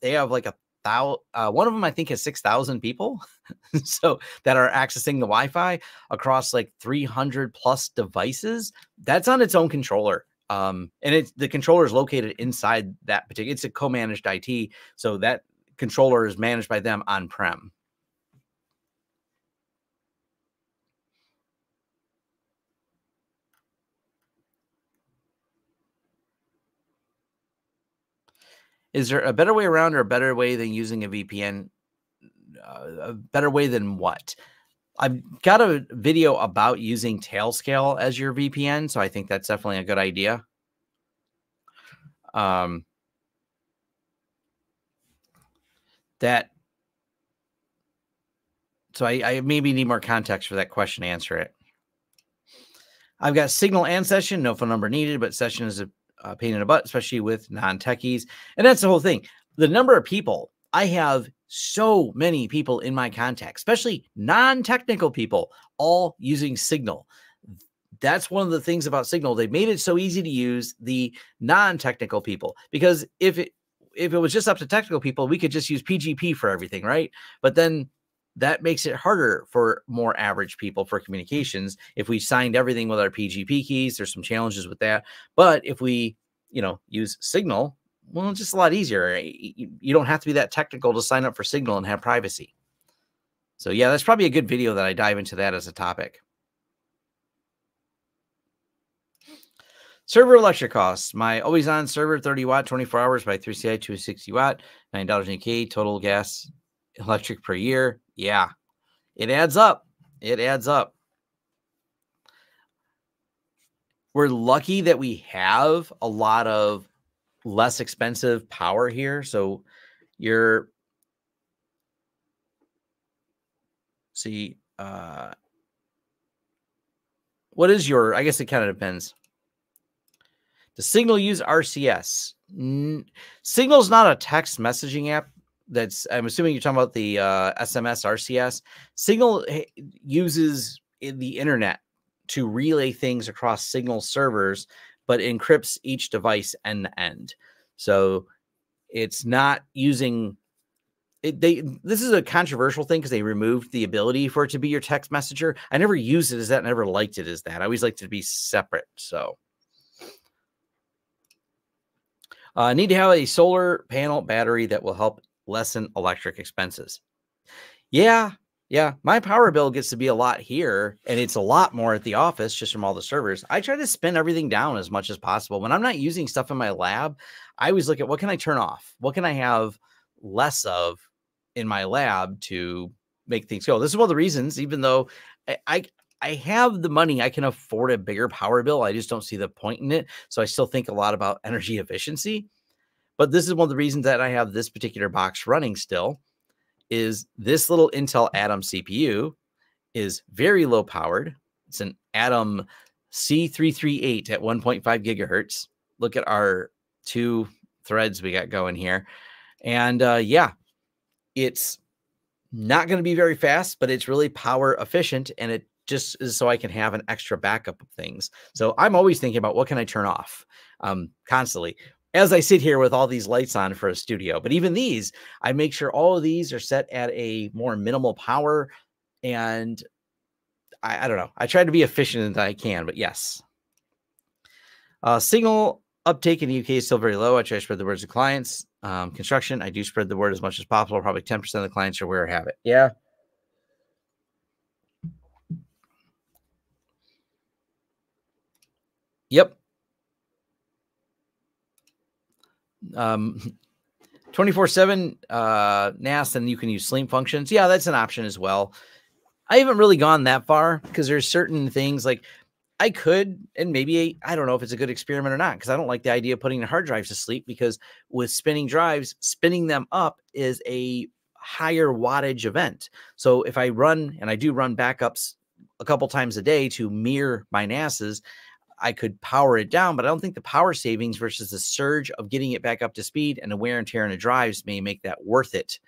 they have like a thousand. Uh, one of them I think has six thousand people, so that are accessing the Wi-Fi across like three hundred plus devices. That's on its own controller. Um, and it's the controller is located inside that particular. It's a co-managed IT, so that controller is managed by them on prem. Is there a better way around or a better way than using a VPN? Uh, a better way than what? I've got a video about using Tailscale as your VPN, so I think that's definitely a good idea. Um, that so I, I, maybe need more context for that question to answer it. I've got signal and session, no phone number needed, but session is a uh, pain in the butt, especially with non techies. And that's the whole thing. The number of people I have so many people in my contact, especially non technical people, all using Signal. That's one of the things about Signal. They made it so easy to use the non technical people because if it if it was just up to technical people, we could just use PGP for everything, right? But then that makes it harder for more average people for communications. If we signed everything with our PGP keys, there's some challenges with that. But if we, you know, use Signal, well, it's just a lot easier. Eh, you don't have to be that technical to sign up for Signal and have privacy. So yeah, that's probably a good video that I dive into that as a topic. Server electric costs. My always on server, 30 watt, 24 hours by 3CI, 260 watt, $9 a K. Total gas electric per year. Yeah, it adds up. It adds up. We're lucky that we have a lot of less expensive power here. So you're see uh what is your i guess it kind of depends the signal use rcs N- signal's not a text messaging app that's I'm assuming you're talking about the uh, SMS RCS. Signal uses the internet to relay things across signal servers, but encrypts each device end to end. So it's not using it, they this is a controversial thing because they removed the ability for it to be your text messenger. I never used it as that, never liked it as that. I always liked it to be separate. So uh, need to have a solar panel battery that will help lessen electric expenses. Yeah, yeah. My power bill gets to be a lot here, and it's a lot more at the office just from all the servers. I try to spin everything down as much as possible. When I'm not using stuff in my lab, I always look at what can I turn off? What can I have less of in my lab to make things go? This is one of the reasons, even though I, I I have the money, I can afford a bigger power bill. I just don't see the point in it. So I still think a lot about energy efficiency. But this is one of the reasons that I have this particular box running still is this little Intel Atom CPU is very low powered. It's an Atom C338 at 1.5 gigahertz. Look at our two threads we got going here. And uh, yeah, it's not going to be very fast, but it's really power efficient and it just is so I can have an extra backup of things. So I'm always thinking about what can I turn off um, constantly as I sit here with all these lights on for a studio. But even these, I make sure all of these are set at a more minimal power. And I, I don't know. I try to be efficient as I can, but yes. Uh, signal uptake in the UK is still very low. I try to spread the words to clients. Um, construction, I do spread the word as much as possible. Probably 10% of the clients are aware of have it. Yeah. Yep. Um, 24 7 uh, NAS, and you can use sleep functions. Yeah, that's an option as well. I haven't really gone that far because there's certain things like I could, and maybe I don't know if it's a good experiment or not, because I don't like the idea of putting the hard drives to sleep. Because with spinning drives, spinning them up is a higher wattage event. So if I run and I do run backups a couple times a day to mirror my NASs, I could power it down, but I don't think the power savings versus the surge of getting it back up to speed and the wear and tear in the drives may make that worth it.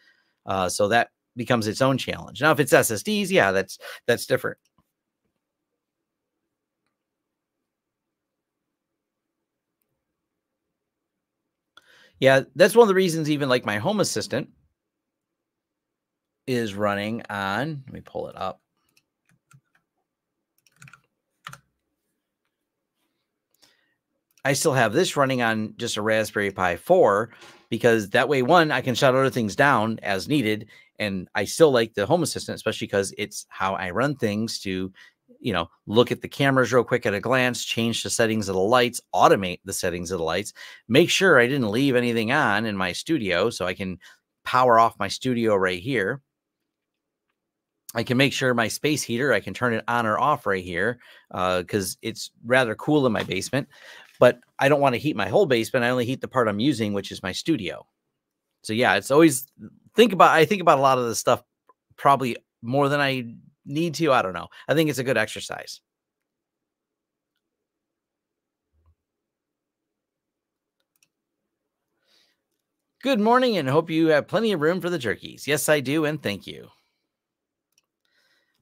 Uh, so that becomes its own challenge. Now, if it's SSDs, yeah, that's that's different. Yeah, that's one of the reasons even like my home assistant is running on, let me pull it up. I still have this running on just a Raspberry Pi 4 because that way, one, I can shut other things down as needed. And I still like the Home Assistant, especially because it's how I run things to you know, look at the cameras real quick at a glance, change the settings of the lights, automate the settings of the lights, make sure I didn't leave anything on in my studio so I can power off my studio right here. I can make sure my space heater, I can turn it on or off right here because uh, it's rather cool in my basement. But I don't want to heat my whole basement. I only heat the part I'm using, which is my studio. So yeah, it's always think about. I think about a lot of this stuff probably more than I need to. I don't know. I think it's a good exercise. Good morning and hope you have plenty of room for the turkeys. Yes, I do. And thank you.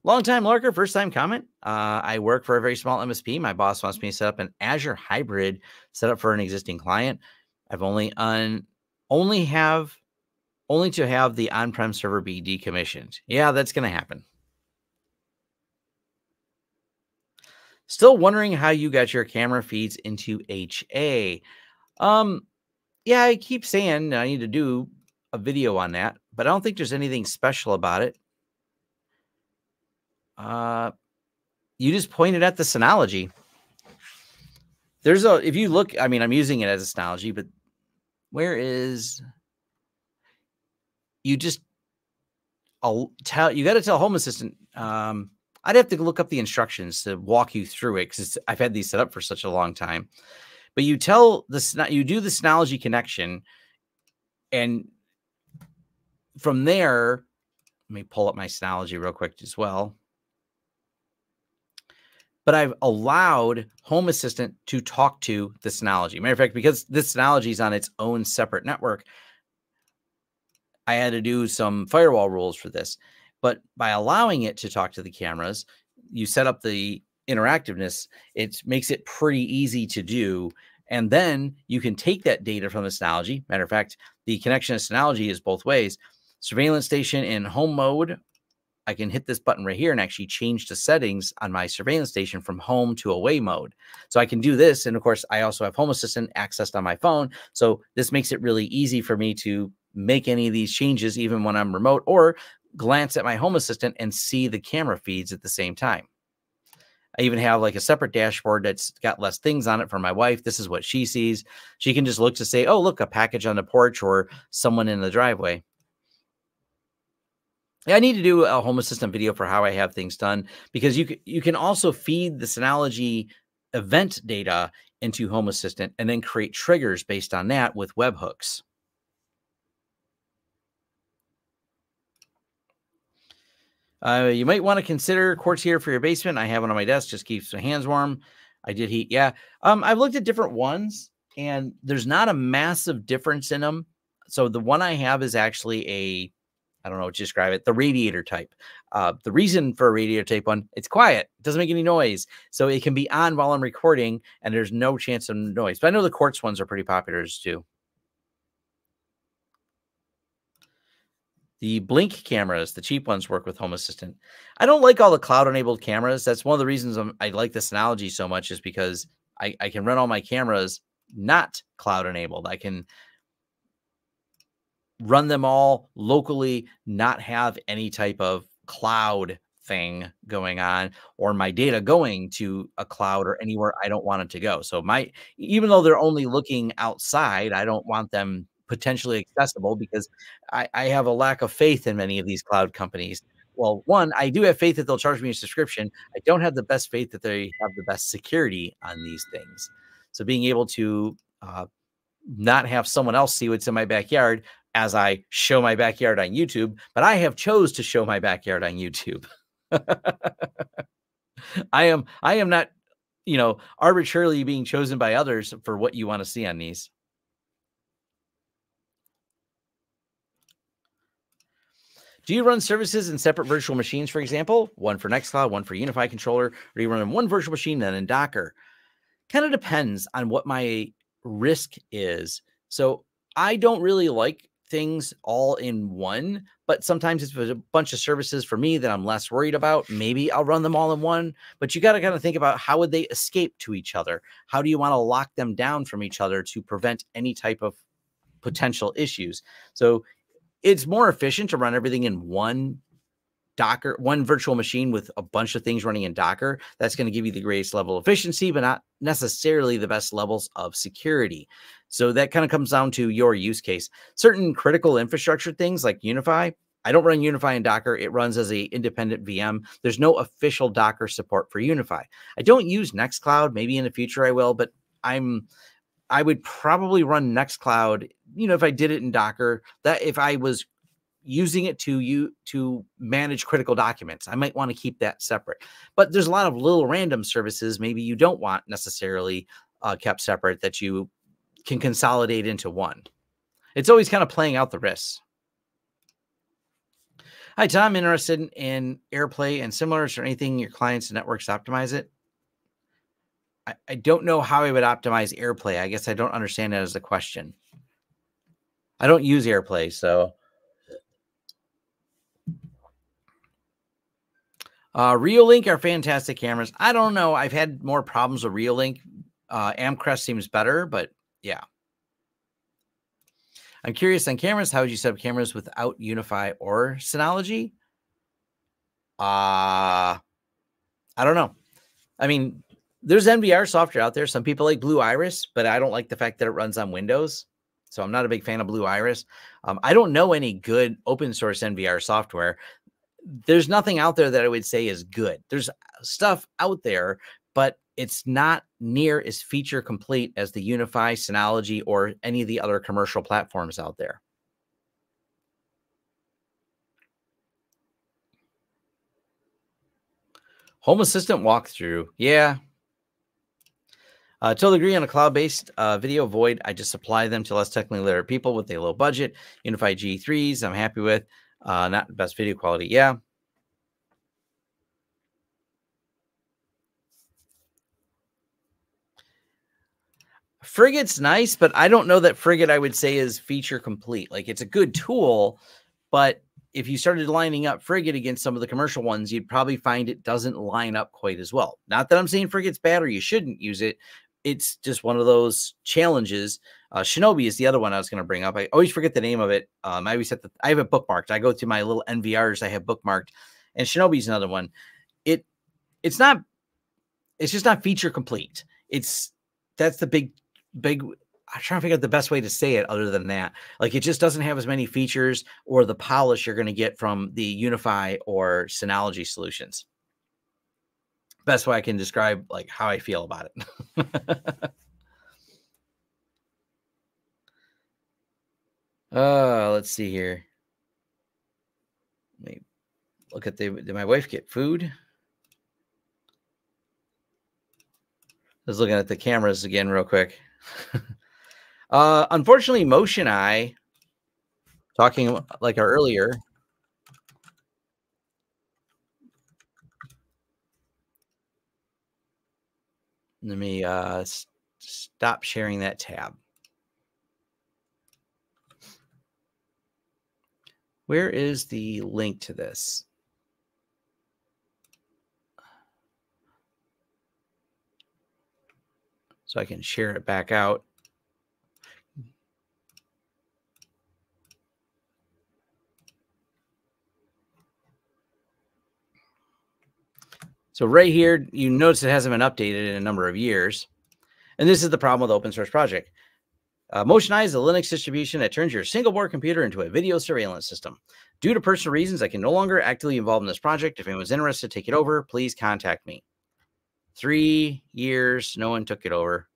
Long time lurker, first time comment. Uh, I work for a very small MSP. My boss wants me to set up an Azure hybrid setup for an existing client. I've only on only have only to have the on-prem server be decommissioned. Yeah, that's going to happen. Still wondering how you got your camera feeds into HA. Um, yeah, I keep saying I need to do a video on that, but I don't think there's anything special about it. Uh, you just pointed at the Synology. There's a if you look, I mean, I'm using it as a Synology, but where is you just I'll tell you got to tell Home Assistant um I'd have to look up the instructions to walk you through it because I've had these set up for such a long time. But you tell the you do the Synology connection, and from there, let me pull up my Synology real quick as well. But I've allowed Home Assistant to talk to the Synology. Matter of fact, because this Synology is on its own separate network, I had to do some firewall rules for this. But by allowing it to talk to the cameras, you set up the interactiveness, it makes it pretty easy to do. And then you can take that data from the Synology. Matter of fact, the connection to Synology is both ways. Surveillance station in home mode I can hit this button right here and actually change the settings on my surveillance station from home to away mode. So I can do this. And of course, I also have Home Assistant accessed on my phone. So this makes it really easy for me to make any of these changes, even when I'm remote, or glance at my Home Assistant and see the camera feeds at the same time. I even have like a separate dashboard that's got less things on it for my wife. This is what she sees. She can just look to say, oh, look, a package on the porch or someone in the driveway. I need to do a home assistant video for how I have things done because you you can also feed the Synology event data into Home Assistant and then create triggers based on that with webhooks. Uh, you might want to consider quartz here for your basement. I have one on my desk, just keeps my hands warm. I did heat. Yeah. Um, I've looked at different ones and there's not a massive difference in them. So the one I have is actually a I don't know what to describe it, the radiator type. Uh, the reason for a radiator type one, it's quiet, it doesn't make any noise. So it can be on while I'm recording and there's no chance of noise. But I know the quartz ones are pretty popular too. The Blink cameras, the cheap ones, work with Home Assistant. I don't like all the cloud enabled cameras. That's one of the reasons I'm, i like Synology so much, is because I, I can run all my cameras not cloud enabled. I can run them all locally, not have any type of cloud thing going on or my data going to a cloud or anywhere I don't want it to go. So my even though they're only looking outside, I don't want them potentially accessible because I, I have a lack of faith in many of these cloud companies. Well, one, I do have faith that they'll charge me a subscription. I don't have the best faith that they have the best security on these things. So being able to uh, not have someone else see what's in my backyard as I show my backyard on YouTube, but I have chose to show my backyard on YouTube. I am I am not, you know, arbitrarily being chosen by others for what you want to see on these. Do you run services in separate virtual machines, for example, one for Nextcloud, one for UniFi controller, or do you run in one virtual machine then in Docker? Kind of depends on what my risk is. So I don't really like things all in one, but sometimes it's a bunch of services for me that I'm less worried about. Maybe I'll run them all in one, but you got to kind of think about how would they escape to each other? How do you want to lock them down from each other to prevent any type of potential issues? So it's more efficient to run everything in one Docker, one virtual machine with a bunch of things running in Docker. That's going to give you the greatest level of efficiency, but not necessarily the best levels of security. So that kind of comes down to your use case. Certain critical infrastructure things like UniFi, I don't run UniFi in Docker. It runs as a independent VM. There's no official Docker support for UniFi. I don't use Nextcloud. Maybe in the future I will, but I'm I would probably run Nextcloud, you know, if I did it in Docker, that if I was using it to you to manage critical documents. I might want to keep that separate. But there's a lot of little random services maybe you don't want necessarily uh, kept separate that you can consolidate into one. It's always kind of playing out the risks. Hi, Tom. Interested in AirPlay and similar. Is there anything your clients' and networks optimize it? I, I don't know how I would optimize AirPlay. I guess I don't understand that as a question. I don't use AirPlay, so Uh, Reolink are fantastic cameras. I don't know. I've had more problems with Reolink. Uh, Amcrest seems better, but yeah. I'm curious on cameras. How would you set up cameras without UniFi or Synology? Uh, I don't know. I mean, there's NVR software out there. Some people like Blue Iris, but I don't like the fact that it runs on Windows. So I'm not a big fan of Blue Iris. Um, I don't know any good open source NVR software there's nothing out there that I would say is good. There's stuff out there, but it's not near as feature complete as the UniFi, Synology, or any of the other commercial platforms out there. Home Assistant walkthrough. Yeah. Uh, totally agree on a cloud based uh, video void. I just supply them to less technically literate people with a low budget. UniFi G3s, I'm happy with. Uh, not best video quality. Yeah. Frigate's nice, but I don't know that Frigate I would say is feature complete. Like it's a good tool, but if you started lining up Frigate against some of the commercial ones, you'd probably find it doesn't line up quite as well. Not that I'm saying Frigate's bad or you shouldn't use it, it's just one of those challenges. Uh, Shinobi is the other one I was going to bring up. I always forget the name of it. Um, I always set the, I have it bookmarked. I go to my little NVRs I have bookmarked, and Shinobi's another one. It, it's not, it's just not feature complete. It's that's the big, big I'm trying to figure out the best way to say it other than that. Like it just doesn't have as many features or the polish you're going to get from the UniFi or Synology solutions. Best way I can describe like how I feel about it. uh, let's see here. Let me look at the did my wife get food? I was looking at the cameras again real quick. Uh, unfortunately, Motion Eye, talking like earlier, let me uh, stop sharing that tab. Where is the link to this? So I can share it back out. So right here, you notice it hasn't been updated in a number of years. And this is the problem with open source project. Uh, MotionEye is a Linux distribution that turns your single board computer into a video surveillance system. Due to personal reasons, I can no longer actively involve in this project. If anyone's interested to take it over, please contact me. Three years, no one took it over.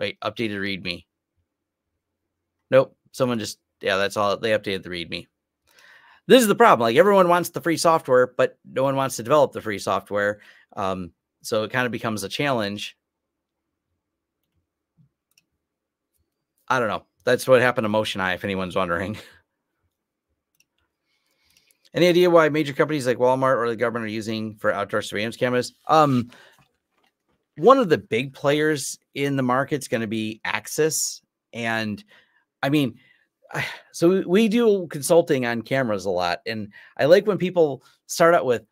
Wait, updated README. Nope, someone just, yeah, that's all. They updated the README this is the problem. Like everyone wants the free software, but no one wants to develop the free software. Um, so it kind of becomes a challenge. I don't know. That's what happened to Motion Eye, if anyone's wondering. Any idea why major companies like Walmart or the government are using for outdoor surveillance cameras? Um, one of the big players in the market is going to be Axis. And I mean, so we do consulting on cameras a lot and i like when people start out with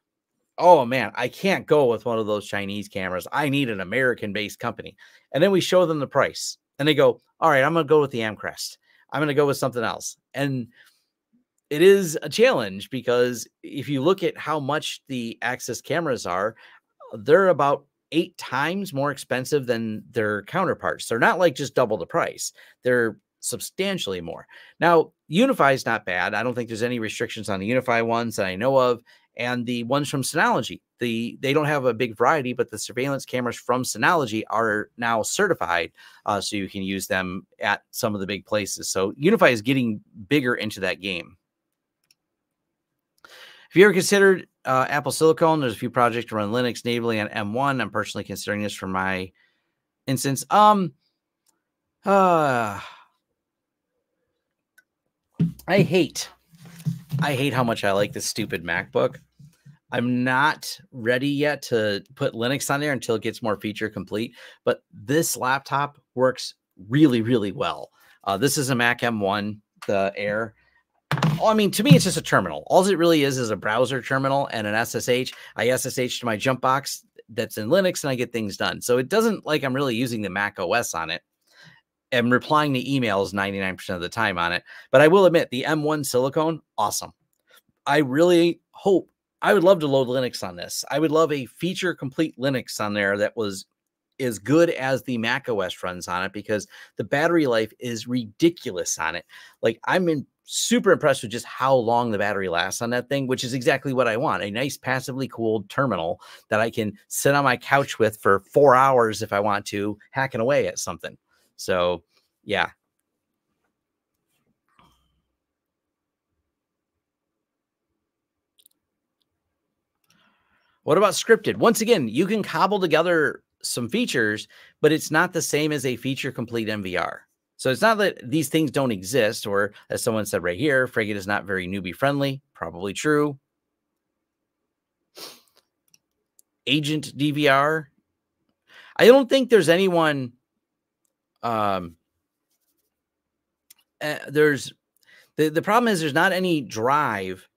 oh man i can't go with one of those chinese cameras i need an american based company and then we show them the price and they go all right i'm going to go with the amcrest i'm going to go with something else and it is a challenge because if you look at how much the Axis cameras are they're about eight times more expensive than their counterparts they're not like just double the price they're substantially more. Now, UniFi is not bad. I don't think there's any restrictions on the UniFi ones that I know of. And the ones from Synology, the they don't have a big variety, but the surveillance cameras from Synology are now certified, uh, so you can use them at some of the big places. So UniFi is getting bigger into that game. Have you ever considered uh, Apple Silicon? There's a few projects to run Linux natively on M1. I'm personally considering this for my instance. Um, uh, I hate, I hate how much I like this stupid MacBook. I'm not ready yet to put Linux on there until it gets more feature complete. But this laptop works really, really well. Uh, this is a Mac M1, the Air. I mean, to me, it's just a terminal. All it really is is a browser terminal and an SSH. I SSH to my jump box that's in Linux and I get things done. So it doesn't like I'm really using the Mac OS on it am replying to emails 99% of the time on it. But I will admit the M1 silicone, awesome. I really hope I would love to load Linux on this. I would love a feature complete Linux on there that was as good as the Mac OS runs on it because the battery life is ridiculous on it. Like I'm in super impressed with just how long the battery lasts on that thing, which is exactly what I want. A nice passively cooled terminal that I can sit on my couch with for four hours if I want to, hacking away at something. So, yeah. What about scripted? Once again, you can cobble together some features, but it's not the same as a feature complete NVR. So it's not that these things don't exist, or as someone said right here, Frigate is not very newbie friendly. Probably true. Agent DVR. I don't think there's anyone um, uh, there's the, the problem is there's not any drive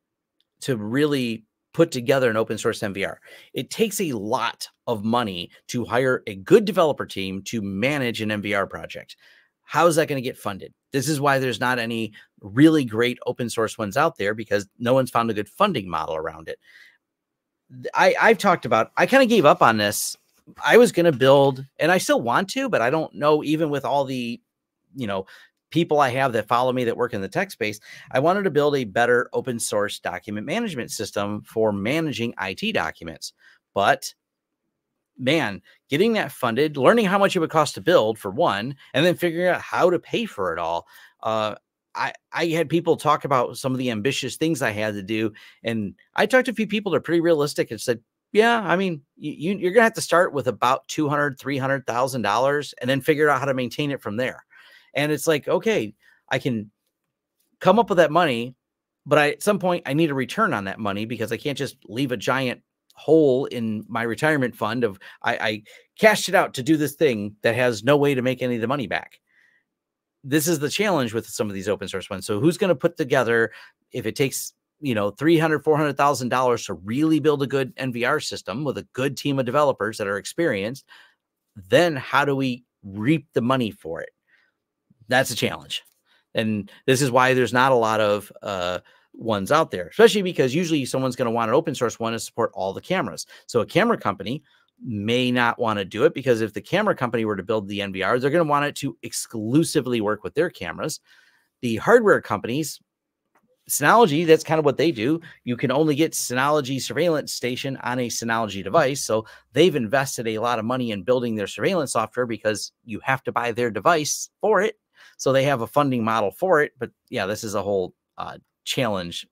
to really put together an open source NVR. It takes a lot of money to hire a good developer team to manage an NVR project. How is that going to get funded? This is why there's not any really great open source ones out there because no one's found a good funding model around it. I, I've talked about, I kind of gave up on this. I was going to build, and I still want to, but I don't know, even with all the, you know, people I have that follow me that work in the tech space, I wanted to build a better open source document management system for managing IT documents. But man, getting that funded, learning how much it would cost to build for one, and then figuring out how to pay for it all. Uh, I, I had people talk about some of the ambitious things I had to do. And I talked to a few people that are pretty realistic and said, yeah, I mean, you, you're going to have to start with about 200, $300,000 and then figure out how to maintain it from there. And it's like, okay, I can come up with that money, but I, at some point I need a return on that money because I can't just leave a giant hole in my retirement fund of I, I cashed it out to do this thing that has no way to make any of the money back. This is the challenge with some of these open source ones. So who's going to put together if it takes you know 300 400000 dollars to really build a good nvr system with a good team of developers that are experienced then how do we reap the money for it that's a challenge. And this is why there's not a lot of uh, ones out there, especially because usually someone's going to want an open source one to support all the cameras. So a camera company may not want to do it because if the camera company were to build the NVR, they're going to want it to exclusively work with their cameras. The hardware companies, Synology, that's kind of what they do. You can only get Synology surveillance station on a Synology device. So they've invested a lot of money in building their surveillance software because you have to buy their device for it. So they have a funding model for it. But yeah, this is a whole uh, challenge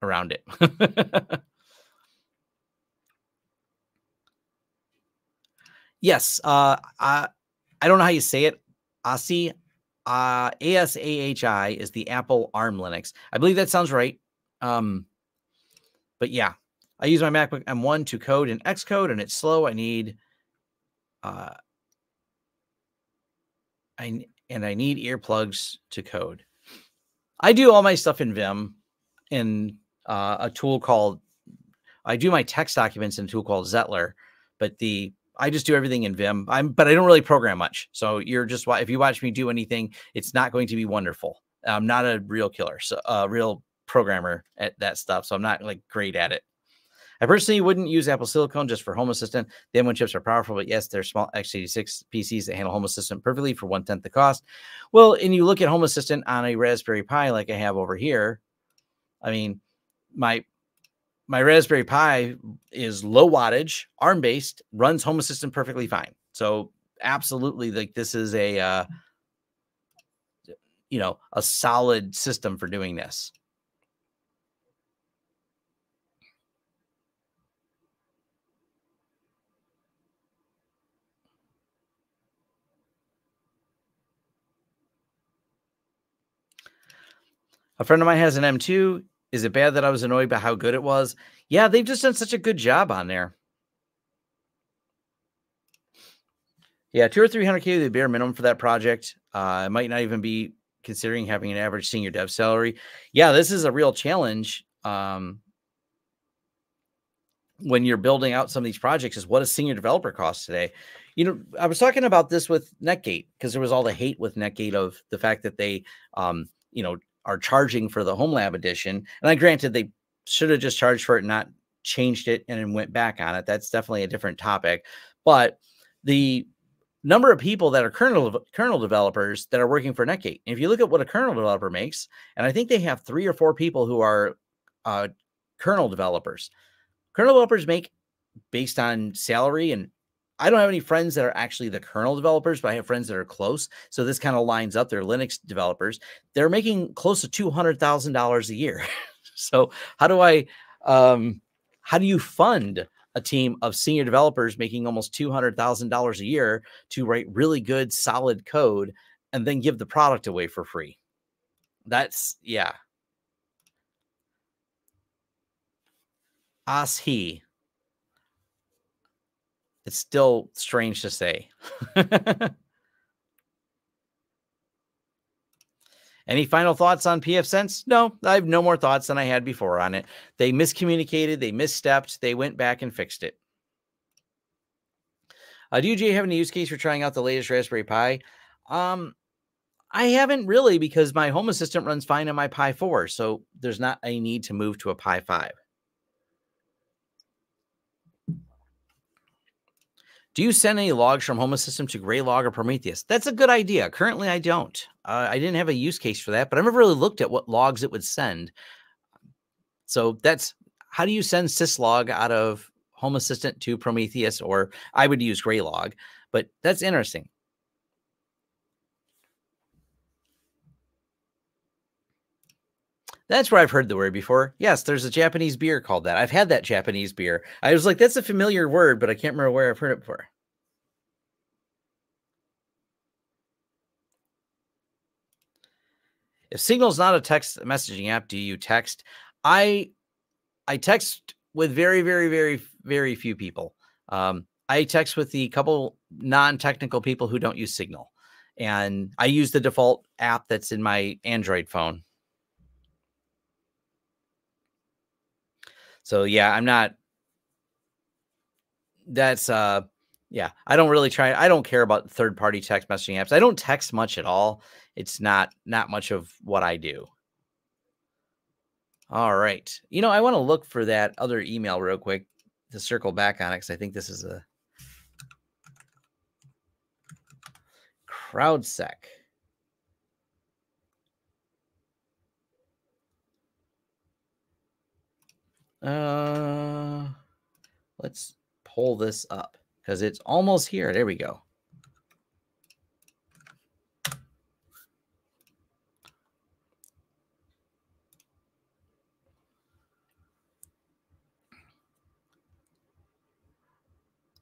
around it. yes. Uh, I, I don't know how you say it. ASI, uh, ASAHI is the Apple ARM Linux. I believe that sounds right. Um, but yeah, I use my MacBook M1 to code in Xcode and it's slow. I need, uh, I and I need earplugs to code. I do all my stuff in Vim in uh, a tool called I do my text documents in a tool called Zettlr, but the I just do everything in Vim. I'm but I don't really program much. So you're just if you watch me do anything, it's not going to be wonderful. I'm not a real killer, so a real programmer at that stuff. So I'm not like great at it. I personally wouldn't use Apple Silicon just for Home Assistant. The M1 chips are powerful, but yes, they're small x86 PCs that handle Home Assistant perfectly for one tenth the cost. Well, and you look at Home Assistant on a Raspberry Pi like I have over here. I mean, my my Raspberry Pi is low wattage, ARM based, runs Home Assistant perfectly fine. So absolutely, like this is a uh, you know a solid system for doing this. A friend of mine has an M2. Is it bad that I was annoyed by how good it was? Yeah, they've just done such a good job on there. Yeah, two or three hundred k the bare minimum for that project. Uh, I might not even be considering having an average senior dev salary. Yeah, this is a real challenge. Um, when you're building out some of these projects, is what a senior developer cost today? You know, I was talking about this with Netgate because there was all the hate with Netgate of the fact that they, um, you know, are charging for the home lab edition. And I granted they should have just charged for it and not changed it and went back on it. That's definitely a different topic. But the number of people that are kernel kernel developers that are working for Netgate. if you look at what a kernel developer makes, and I think they have three or four people who are uh, kernel developers. Kernel developers make based on salary and I don't have any friends that are actually the kernel developers, but I have friends that are close. So this kind of lines up. They're Linux developers. They're making close to two hundred thousand dollars a year. so how do I, um, how do you fund a team of senior developers making almost two hundred thousand dollars a year to write really good, solid code and then give the product away for free? That's yeah. As he it's still strange to say. Any final thoughts on pfSense? No, I have no more thoughts than I had before on it. They miscommunicated, they misstepped, they went back and fixed it. Uh, do you have any use case for trying out the latest Raspberry Pi? Um, I haven't really because my home assistant runs fine on my Pi 4, so there's not a need to move to a Pi 5. Do you send any logs from Home Assistant to Graylog or Prometheus? That's a good idea. Currently, I don't. Uh, I didn't have a use case for that, but I've never really looked at what logs it would send. So that's how do you send syslog out of Home Assistant to Prometheus, or I would use Graylog, but that's interesting. That's where I've heard the word before. Yes, there's a Japanese beer called that. I've had that Japanese beer. I was like, that's a familiar word, but I can't remember where I've heard it before. If Signal's not a text messaging app, do you text? I I text with very, very, very, very few people. Um, I text with the couple non-technical people who don't use Signal. And I use the default app that's in my Android phone. So yeah, I'm not that's uh yeah, I don't really try I don't care about third party text messaging apps. I don't text much at all. It's not not much of what I do. All right. You know, I want to look for that other email real quick to circle back on it cuz I think this is a CrowdSec. Uh, let's pull this up because it's almost here. There we go.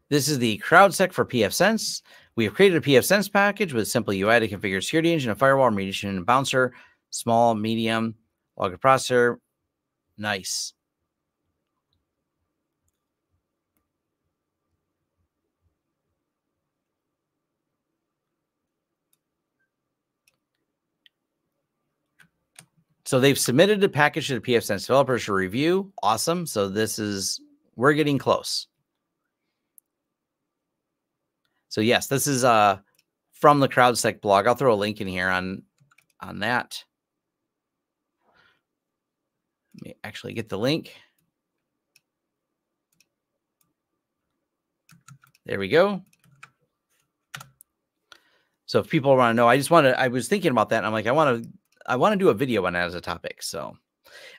This is the CrowdSec for pfSense. We have created a pfSense package with simple UI to configure security engine, a firewall, mediation, and bouncer, small, medium, logger processor. Nice. So they've submitted a package to the pfSense developers to review. Awesome. So this is we're getting close. So yes, this is uh from the CrowdSec blog. I'll throw a link in here on on that. Let me actually get the link. There we go. So if people want to know, I just want to, I was thinking about that. I'm like, I want to I want to do a video on that as a topic. So,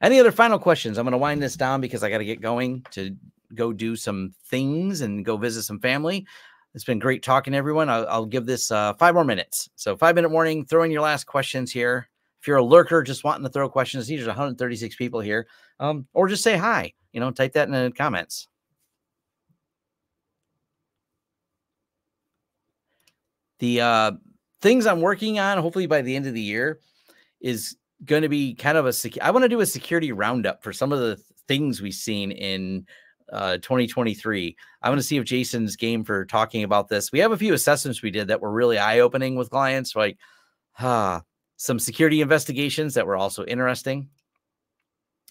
any other final questions? I'm going to wind this down because I got to get going to go do some things and go visit some family. It's been great talking to everyone. I'll, I'll give this uh, five more minutes. So, five minute warning. Throw in your last questions here. If you're a lurker just wanting to throw questions, these are 136 people here, um, or just say hi. You know, type that in the comments. The uh, things I'm working on, hopefully by the end of the year, is going to be kind of a sec- I want to do a security roundup for some of the things we've seen in uh, 2023. I want to see if Jason's game for talking about this. We have a few assessments we did that were really eye opening with clients, like some security investigations that were also interesting.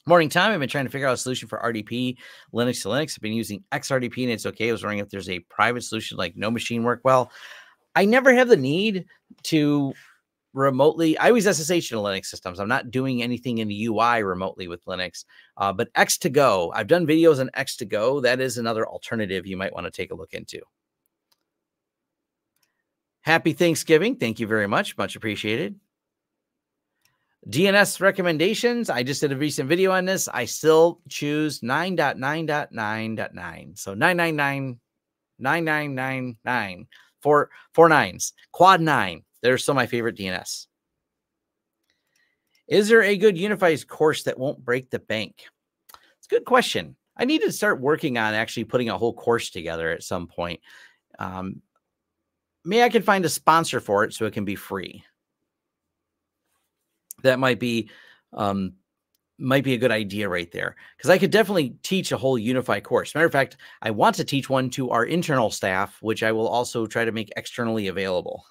Morning time, I've been trying to figure out a solution for RDP, Linux to Linux. I've been using XRDP and it's okay. I was wondering if there's a private solution like NoMachine work well. I never have the need to remotely. I always SSH in Linux systems. I'm not doing anything in the UI remotely with Linux. Uh, but X2Go, I've done videos on X2Go. That is another alternative you might want to take a look into. Happy Thanksgiving. Thank you very much. Much appreciated. DNS recommendations. I just did a recent video on this. I still choose 9.9.9.9. So 999, 9999, four, four nines, quad nine. They're still my favorite DNS. Is there a good UniFi course that won't break the bank? It's a good question. I need to start working on actually putting a whole course together at some point. Um, maybe I can find a sponsor for it so it can be free. That might be um, might be a good idea right there because I could definitely teach a whole UniFi course. Matter of fact, I want to teach one to our internal staff, which I will also try to make externally available.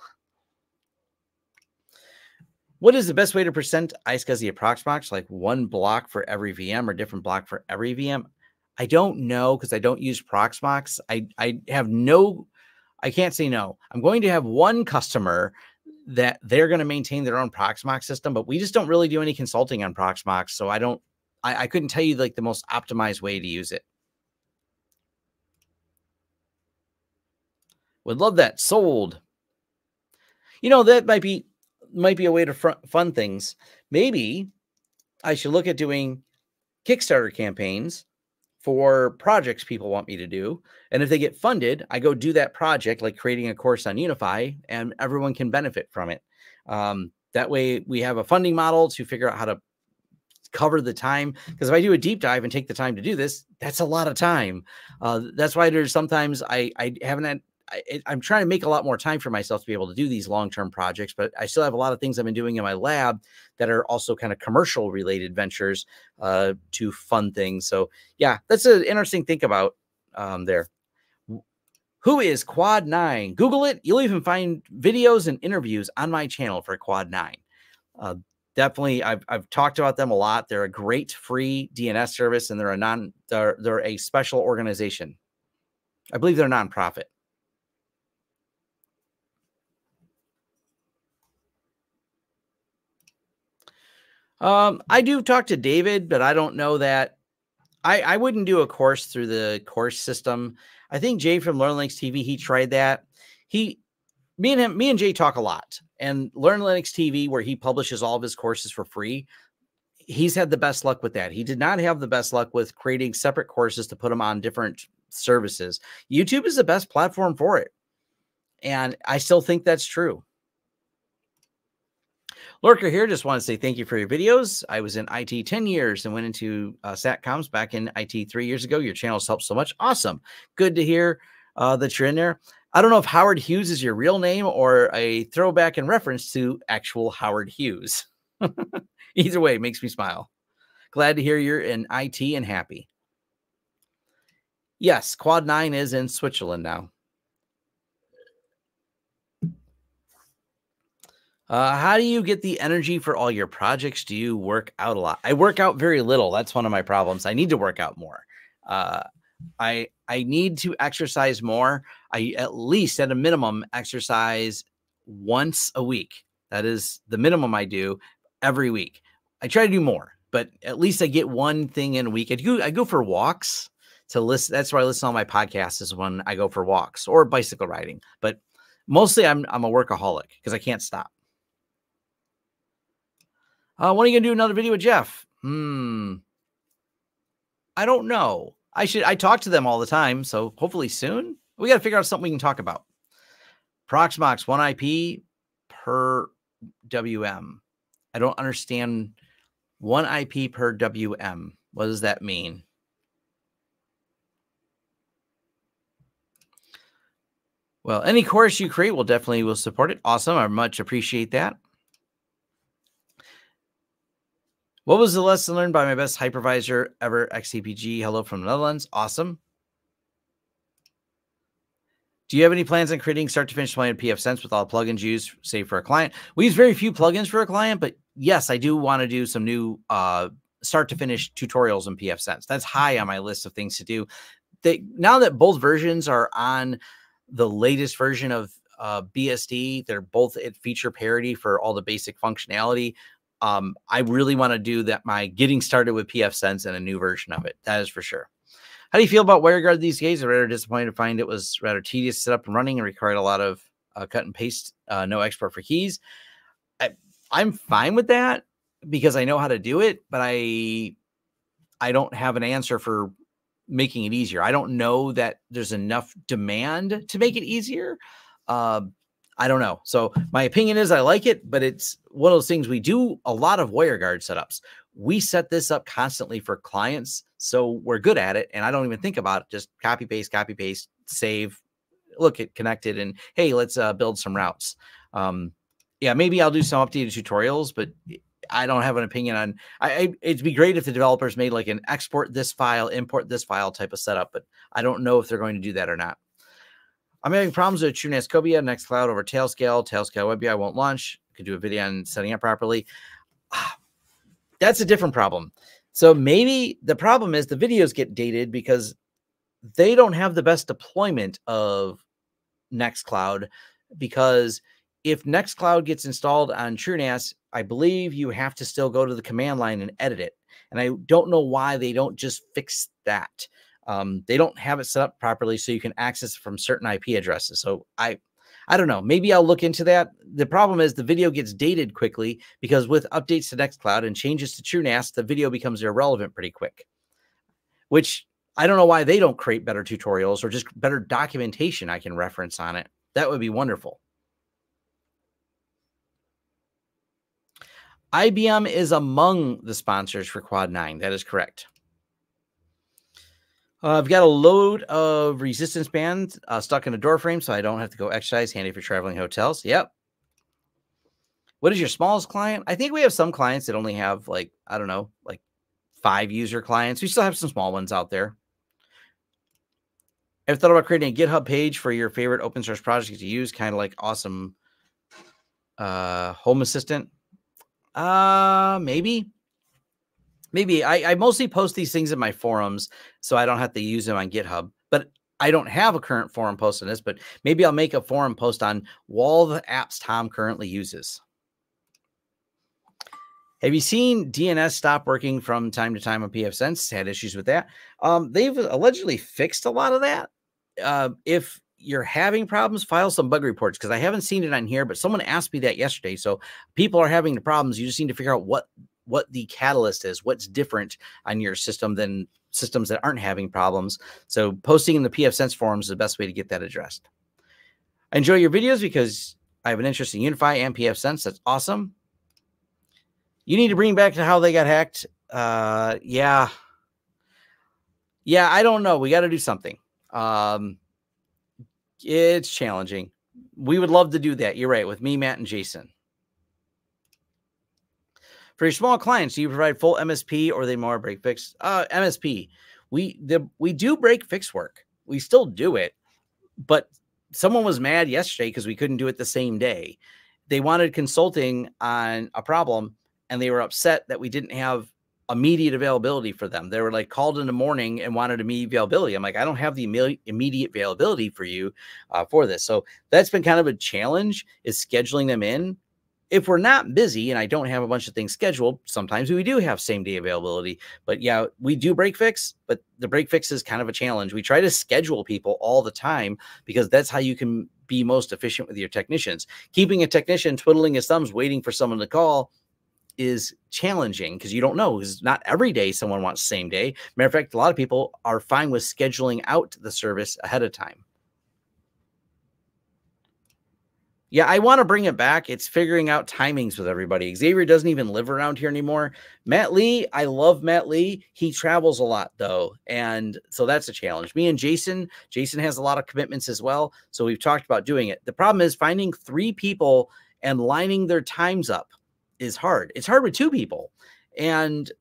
What is the best way to present iSCSI Proxmox? Like one block for every VM or different block for every VM? I don't know because I don't use Proxmox. I, I have no, I can't say no. I'm going to have one customer that they're going to maintain their own Proxmox system, but we just don't really do any consulting on Proxmox. So I don't, I, I couldn't tell you like the most optimized way to use it. Would love that. Sold. You know, that might be might be a way to fund things. Maybe I should look at doing Kickstarter campaigns for projects people want me to do. And if they get funded, I go do that project, like creating a course on UniFi, and everyone can benefit from it. Um, that way, we have a funding model to figure out how to cover the time. Because if I do a deep dive and take the time to do this, that's a lot of time. Uh, that's why there's sometimes I I haven't had I, am trying to make a lot more time for myself to be able to do these long term projects, but I still have a lot of things I've been doing in my lab that are also kind of commercial related ventures uh, to fund things. So, yeah, that's an interesting think about um, there. Who is Quad 9? Google it. You'll even find videos and interviews on my channel for Quad 9. Uh, definitely, I've, I've talked about them a lot. They're a great free DNS service and they're a non, they're, they're a special organization. I believe they're a nonprofit. Um, I do talk to David, but I don't know that I, I wouldn't do a course through the course system. I think Jay from Learn Linux TV, he tried that. He me and him, me and Jay talk a lot. And Learn Linux TV, where he publishes all of his courses for free, he's had the best luck with that. He did not have the best luck with creating separate courses to put them on different services. YouTube is the best platform for it. And I still think that's true. Lurker here. Just want to say thank you for your videos. I was in IT 10 years and went into uh, SATCOMs back in IT three years ago. Your channel's helped so much. Awesome. Good to hear uh, that you're in there. I don't know if Howard Hughes is your real name or a throwback in reference to actual Howard Hughes. Either way, makes me smile. Glad to hear you're in IT and happy. Yes, Quad 9 is in Switzerland now. Uh, how do you get the energy for all your projects? Do you work out a lot? I work out very little. That's one of my problems. I need to work out more. Uh, I I need to exercise more. I at least at a minimum exercise once a week. That is the minimum I do every week. I try to do more, but at least I get one thing in a week. I do I go for walks to listen. That's why I listen to all my podcasts is when I go for walks or bicycle riding. But mostly I'm I'm a workaholic because I can't stop. Uh, when are you gonna do another video with Jeff? Hmm. I don't know. I should. I talk to them all the time, so hopefully soon. We got to figure out something we can talk about. Proxmox one IP per WM. I don't understand one IP per WM. What does that mean? Well, any course you create will definitely will support it. Awesome. I much appreciate that. What was the lesson learned by my best hypervisor ever, XCP-ng? Hello from the Netherlands. Awesome. Do you have any plans on creating start to finish plan pfSense with all plugins used, say for a client? We use very few plugins for a client, but yes, I do want to do some new uh, start to finish tutorials in pfSense. That's high on my list of things to do. They now that both versions are on the latest version of uh, BSD, they're both at feature parity for all the basic functionality um, I really want to do that. My getting started with pfSense and a new version of it. That is for sure. How do you feel about WireGuard these days? I'm rather disappointed to find it was rather tedious to set up and running and required a lot of uh, cut and paste, uh, no export for keys. I, I'm fine with that because I know how to do it, but I I don't have an answer for making it easier. I don't know that there's enough demand to make it easier. Uh, I don't know. So my opinion is I like it, but it's one of those things we do a lot of WireGuard setups. We set this up constantly for clients, so we're good at it. And I don't even think about it. Just copy paste, copy paste, save, look at connected, and hey, let's uh, build some routes. Um, yeah, maybe I'll do some updated tutorials, but I don't have an opinion on. I, I, it'd be great if the developers made like an export this file, import this file type of setup, but I don't know if they're going to do that or not. I'm having problems with TrueNAS Cobia, Nextcloud over Tailscale. Tailscale WebUI won't launch. could do a video on setting up properly. That's a different problem. So maybe the problem is the videos get dated because they don't have the best deployment of Nextcloud because if Nextcloud gets installed on TrueNAS, I believe you have to still go to the command line and edit it. And I don't know why they don't just fix that. Um, they don't have it set up properly so you can access from certain IP addresses. So I, I don't know. Maybe I'll look into that. The problem is the video gets dated quickly because with updates to Nextcloud and changes to TrueNAS, the video becomes irrelevant pretty quick. Which I don't know why they don't create better tutorials or just better documentation I can reference on it. That would be wonderful. IBM is among the sponsors for Quad 9. That is correct. Uh, I've got a load of resistance bands uh, stuck in a door frame, so I don't have to go exercise. Handy for traveling hotels. Yep. What is your smallest client? I think we have some clients that only have like, I don't know, like five user clients. We still have some small ones out there. I've thought about creating a GitHub page for your favorite open source projects to use, kind of like awesome uh, Home Assistant. Uh, maybe. Maybe I, I mostly post these things in my forums, so I don't have to use them on GitHub. But I don't have a current forum post on this, but maybe I'll make a forum post on all the apps Tom currently uses. Have you seen DNS stop working from time to time on pfSense? Had issues with that. Um, they've allegedly fixed a lot of that. Uh, if you're having problems, file some bug reports because I haven't seen it on here, but someone asked me that yesterday. So people are having the problems. You just need to figure out what what the catalyst is, what's different on your system than systems that aren't having problems. So posting in the pfSense forums is the best way to get that addressed. I enjoy your videos because I have an interest in UniFi and pfSense. That's awesome. You need to bring back to how they got hacked. Uh, yeah. Yeah, I don't know. We got to do something. Um, it's challenging. We would love to do that. You're right. With me, Matt, and Jason. For your small clients, do you provide full MSP or they more break fix? Uh, MSP. We the we do break fix work. We still do it, but someone was mad yesterday because we couldn't do it the same day. They wanted consulting on a problem, and they were upset that we didn't have immediate availability for them. They were like called in the morning and wanted immediate availability. I'm like, I don't have the immediate availability for you uh, for this. So that's been kind of a challenge is scheduling them in. If we're not busy and I don't have a bunch of things scheduled, sometimes we do have same day availability. But yeah, we do break fix, but the break fix is kind of a challenge. We try to schedule people all the time because that's how you can be most efficient with your technicians. Keeping a technician twiddling his thumbs waiting for someone to call is challenging because you don't know because not every day someone wants same day. Matter of fact, a lot of people are fine with scheduling out the service ahead of time. Yeah, I want to bring it back. It's figuring out timings with everybody. Xavier doesn't even live around here anymore. Matt Lee, I love Matt Lee. He travels a lot though. And so that's a challenge. Me and Jason, Jason has a lot of commitments as well. So we've talked about doing it. The problem is finding three people and lining their times up is hard. It's hard with two people. And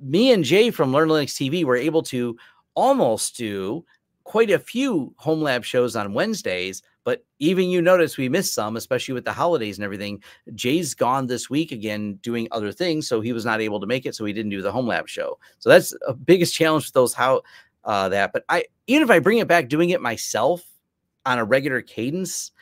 me and Jay from Learn Linux TV were able to almost do quite a few home lab shows on Wednesdays. But even you notice we missed some, especially with the holidays and everything. Jay's gone this week again doing other things, so he was not able to make it, so he didn't do the home lab show. So that's a biggest challenge with those how uh, that. But I even if I bring it back, doing it myself on a regular cadence,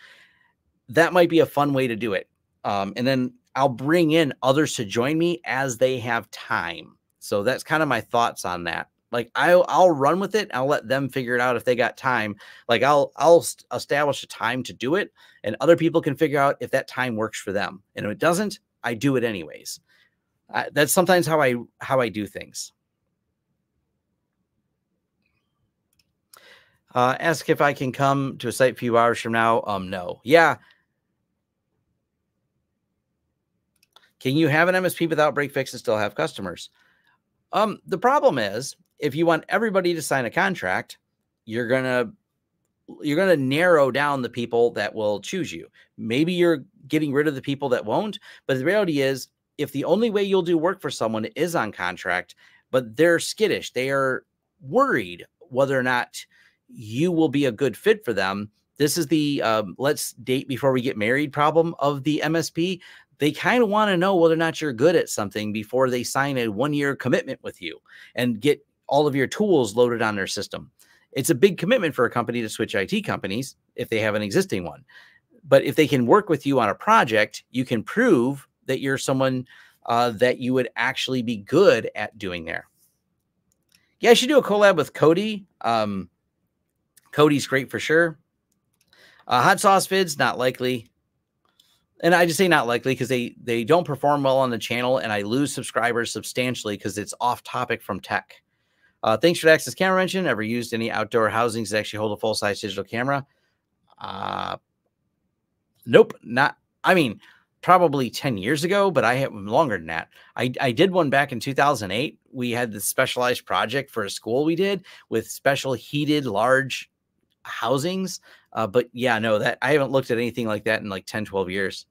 that might be a fun way to do it. Um, and then I'll bring in others to join me as they have time. So that's kind of my thoughts on that. Like I'll I'll run with it. I'll let them figure it out if they got time. Like I'll I'll establish a time to do it, and other people can figure out if that time works for them. And if it doesn't, I do it anyways. I, that's sometimes how I how I do things. Uh, ask if I can come to a site a few hours from now. Um, no. Yeah, Can you have an MSP without break fix and still have customers? Um, the problem is if you want everybody to sign a contract, you're gonna you're gonna narrow down the people that will choose you. Maybe you're getting rid of the people that won't, but the reality is if the only way you'll do work for someone is on contract, but they're skittish, they are worried whether or not you will be a good fit for them. This is the um, let's date before we get married problem of the MSP they kind of want to know whether or not you're good at something before they sign a one year commitment with you and get all of your tools loaded on their system. It's a big commitment for a company to switch IT companies if they have an existing one. But if they can work with you on a project, you can prove that you're someone uh, that you would actually be good at doing there. Yeah, I should do a collab with Cody. Um, Cody's great for sure. Uh, hot sauce vids, not likely. And I just say not likely because they they don't perform well on the channel, and I lose subscribers substantially because it's off topic from tech. Uh, thanks for the Axis Camera Mention. Ever used any outdoor housings that actually hold a full size digital camera? Uh, nope, not. I mean, probably 10 years ago, but I have longer than that. I, I did one back in 2008. We had this specialized project for a school we did with special heated large housings. Uh, but yeah, no, that I haven't looked at anything like that in like 10, 12 years.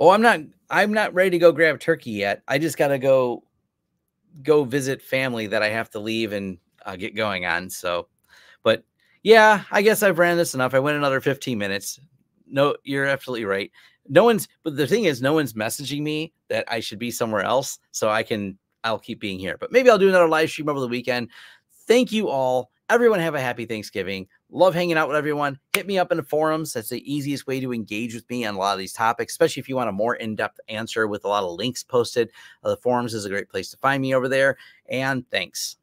Oh, I'm not I'm not ready to go grab turkey yet. I just got to go go visit family that I have to leave and uh, get going on. So, but yeah, I guess I've ran this enough. I went another 15 minutes. No, you're absolutely right. No one's, but the thing is, no one's messaging me that I should be somewhere else. So I can, I'll keep being here. But maybe I'll do another live stream over the weekend. Thank you all. Everyone have a happy Thanksgiving. Love hanging out with everyone. Hit me up in the forums. That's the easiest way to engage with me on a lot of these topics, especially if you want a more in depth answer with a lot of links posted. Uh, the forums is a great place to find me over there. And thanks.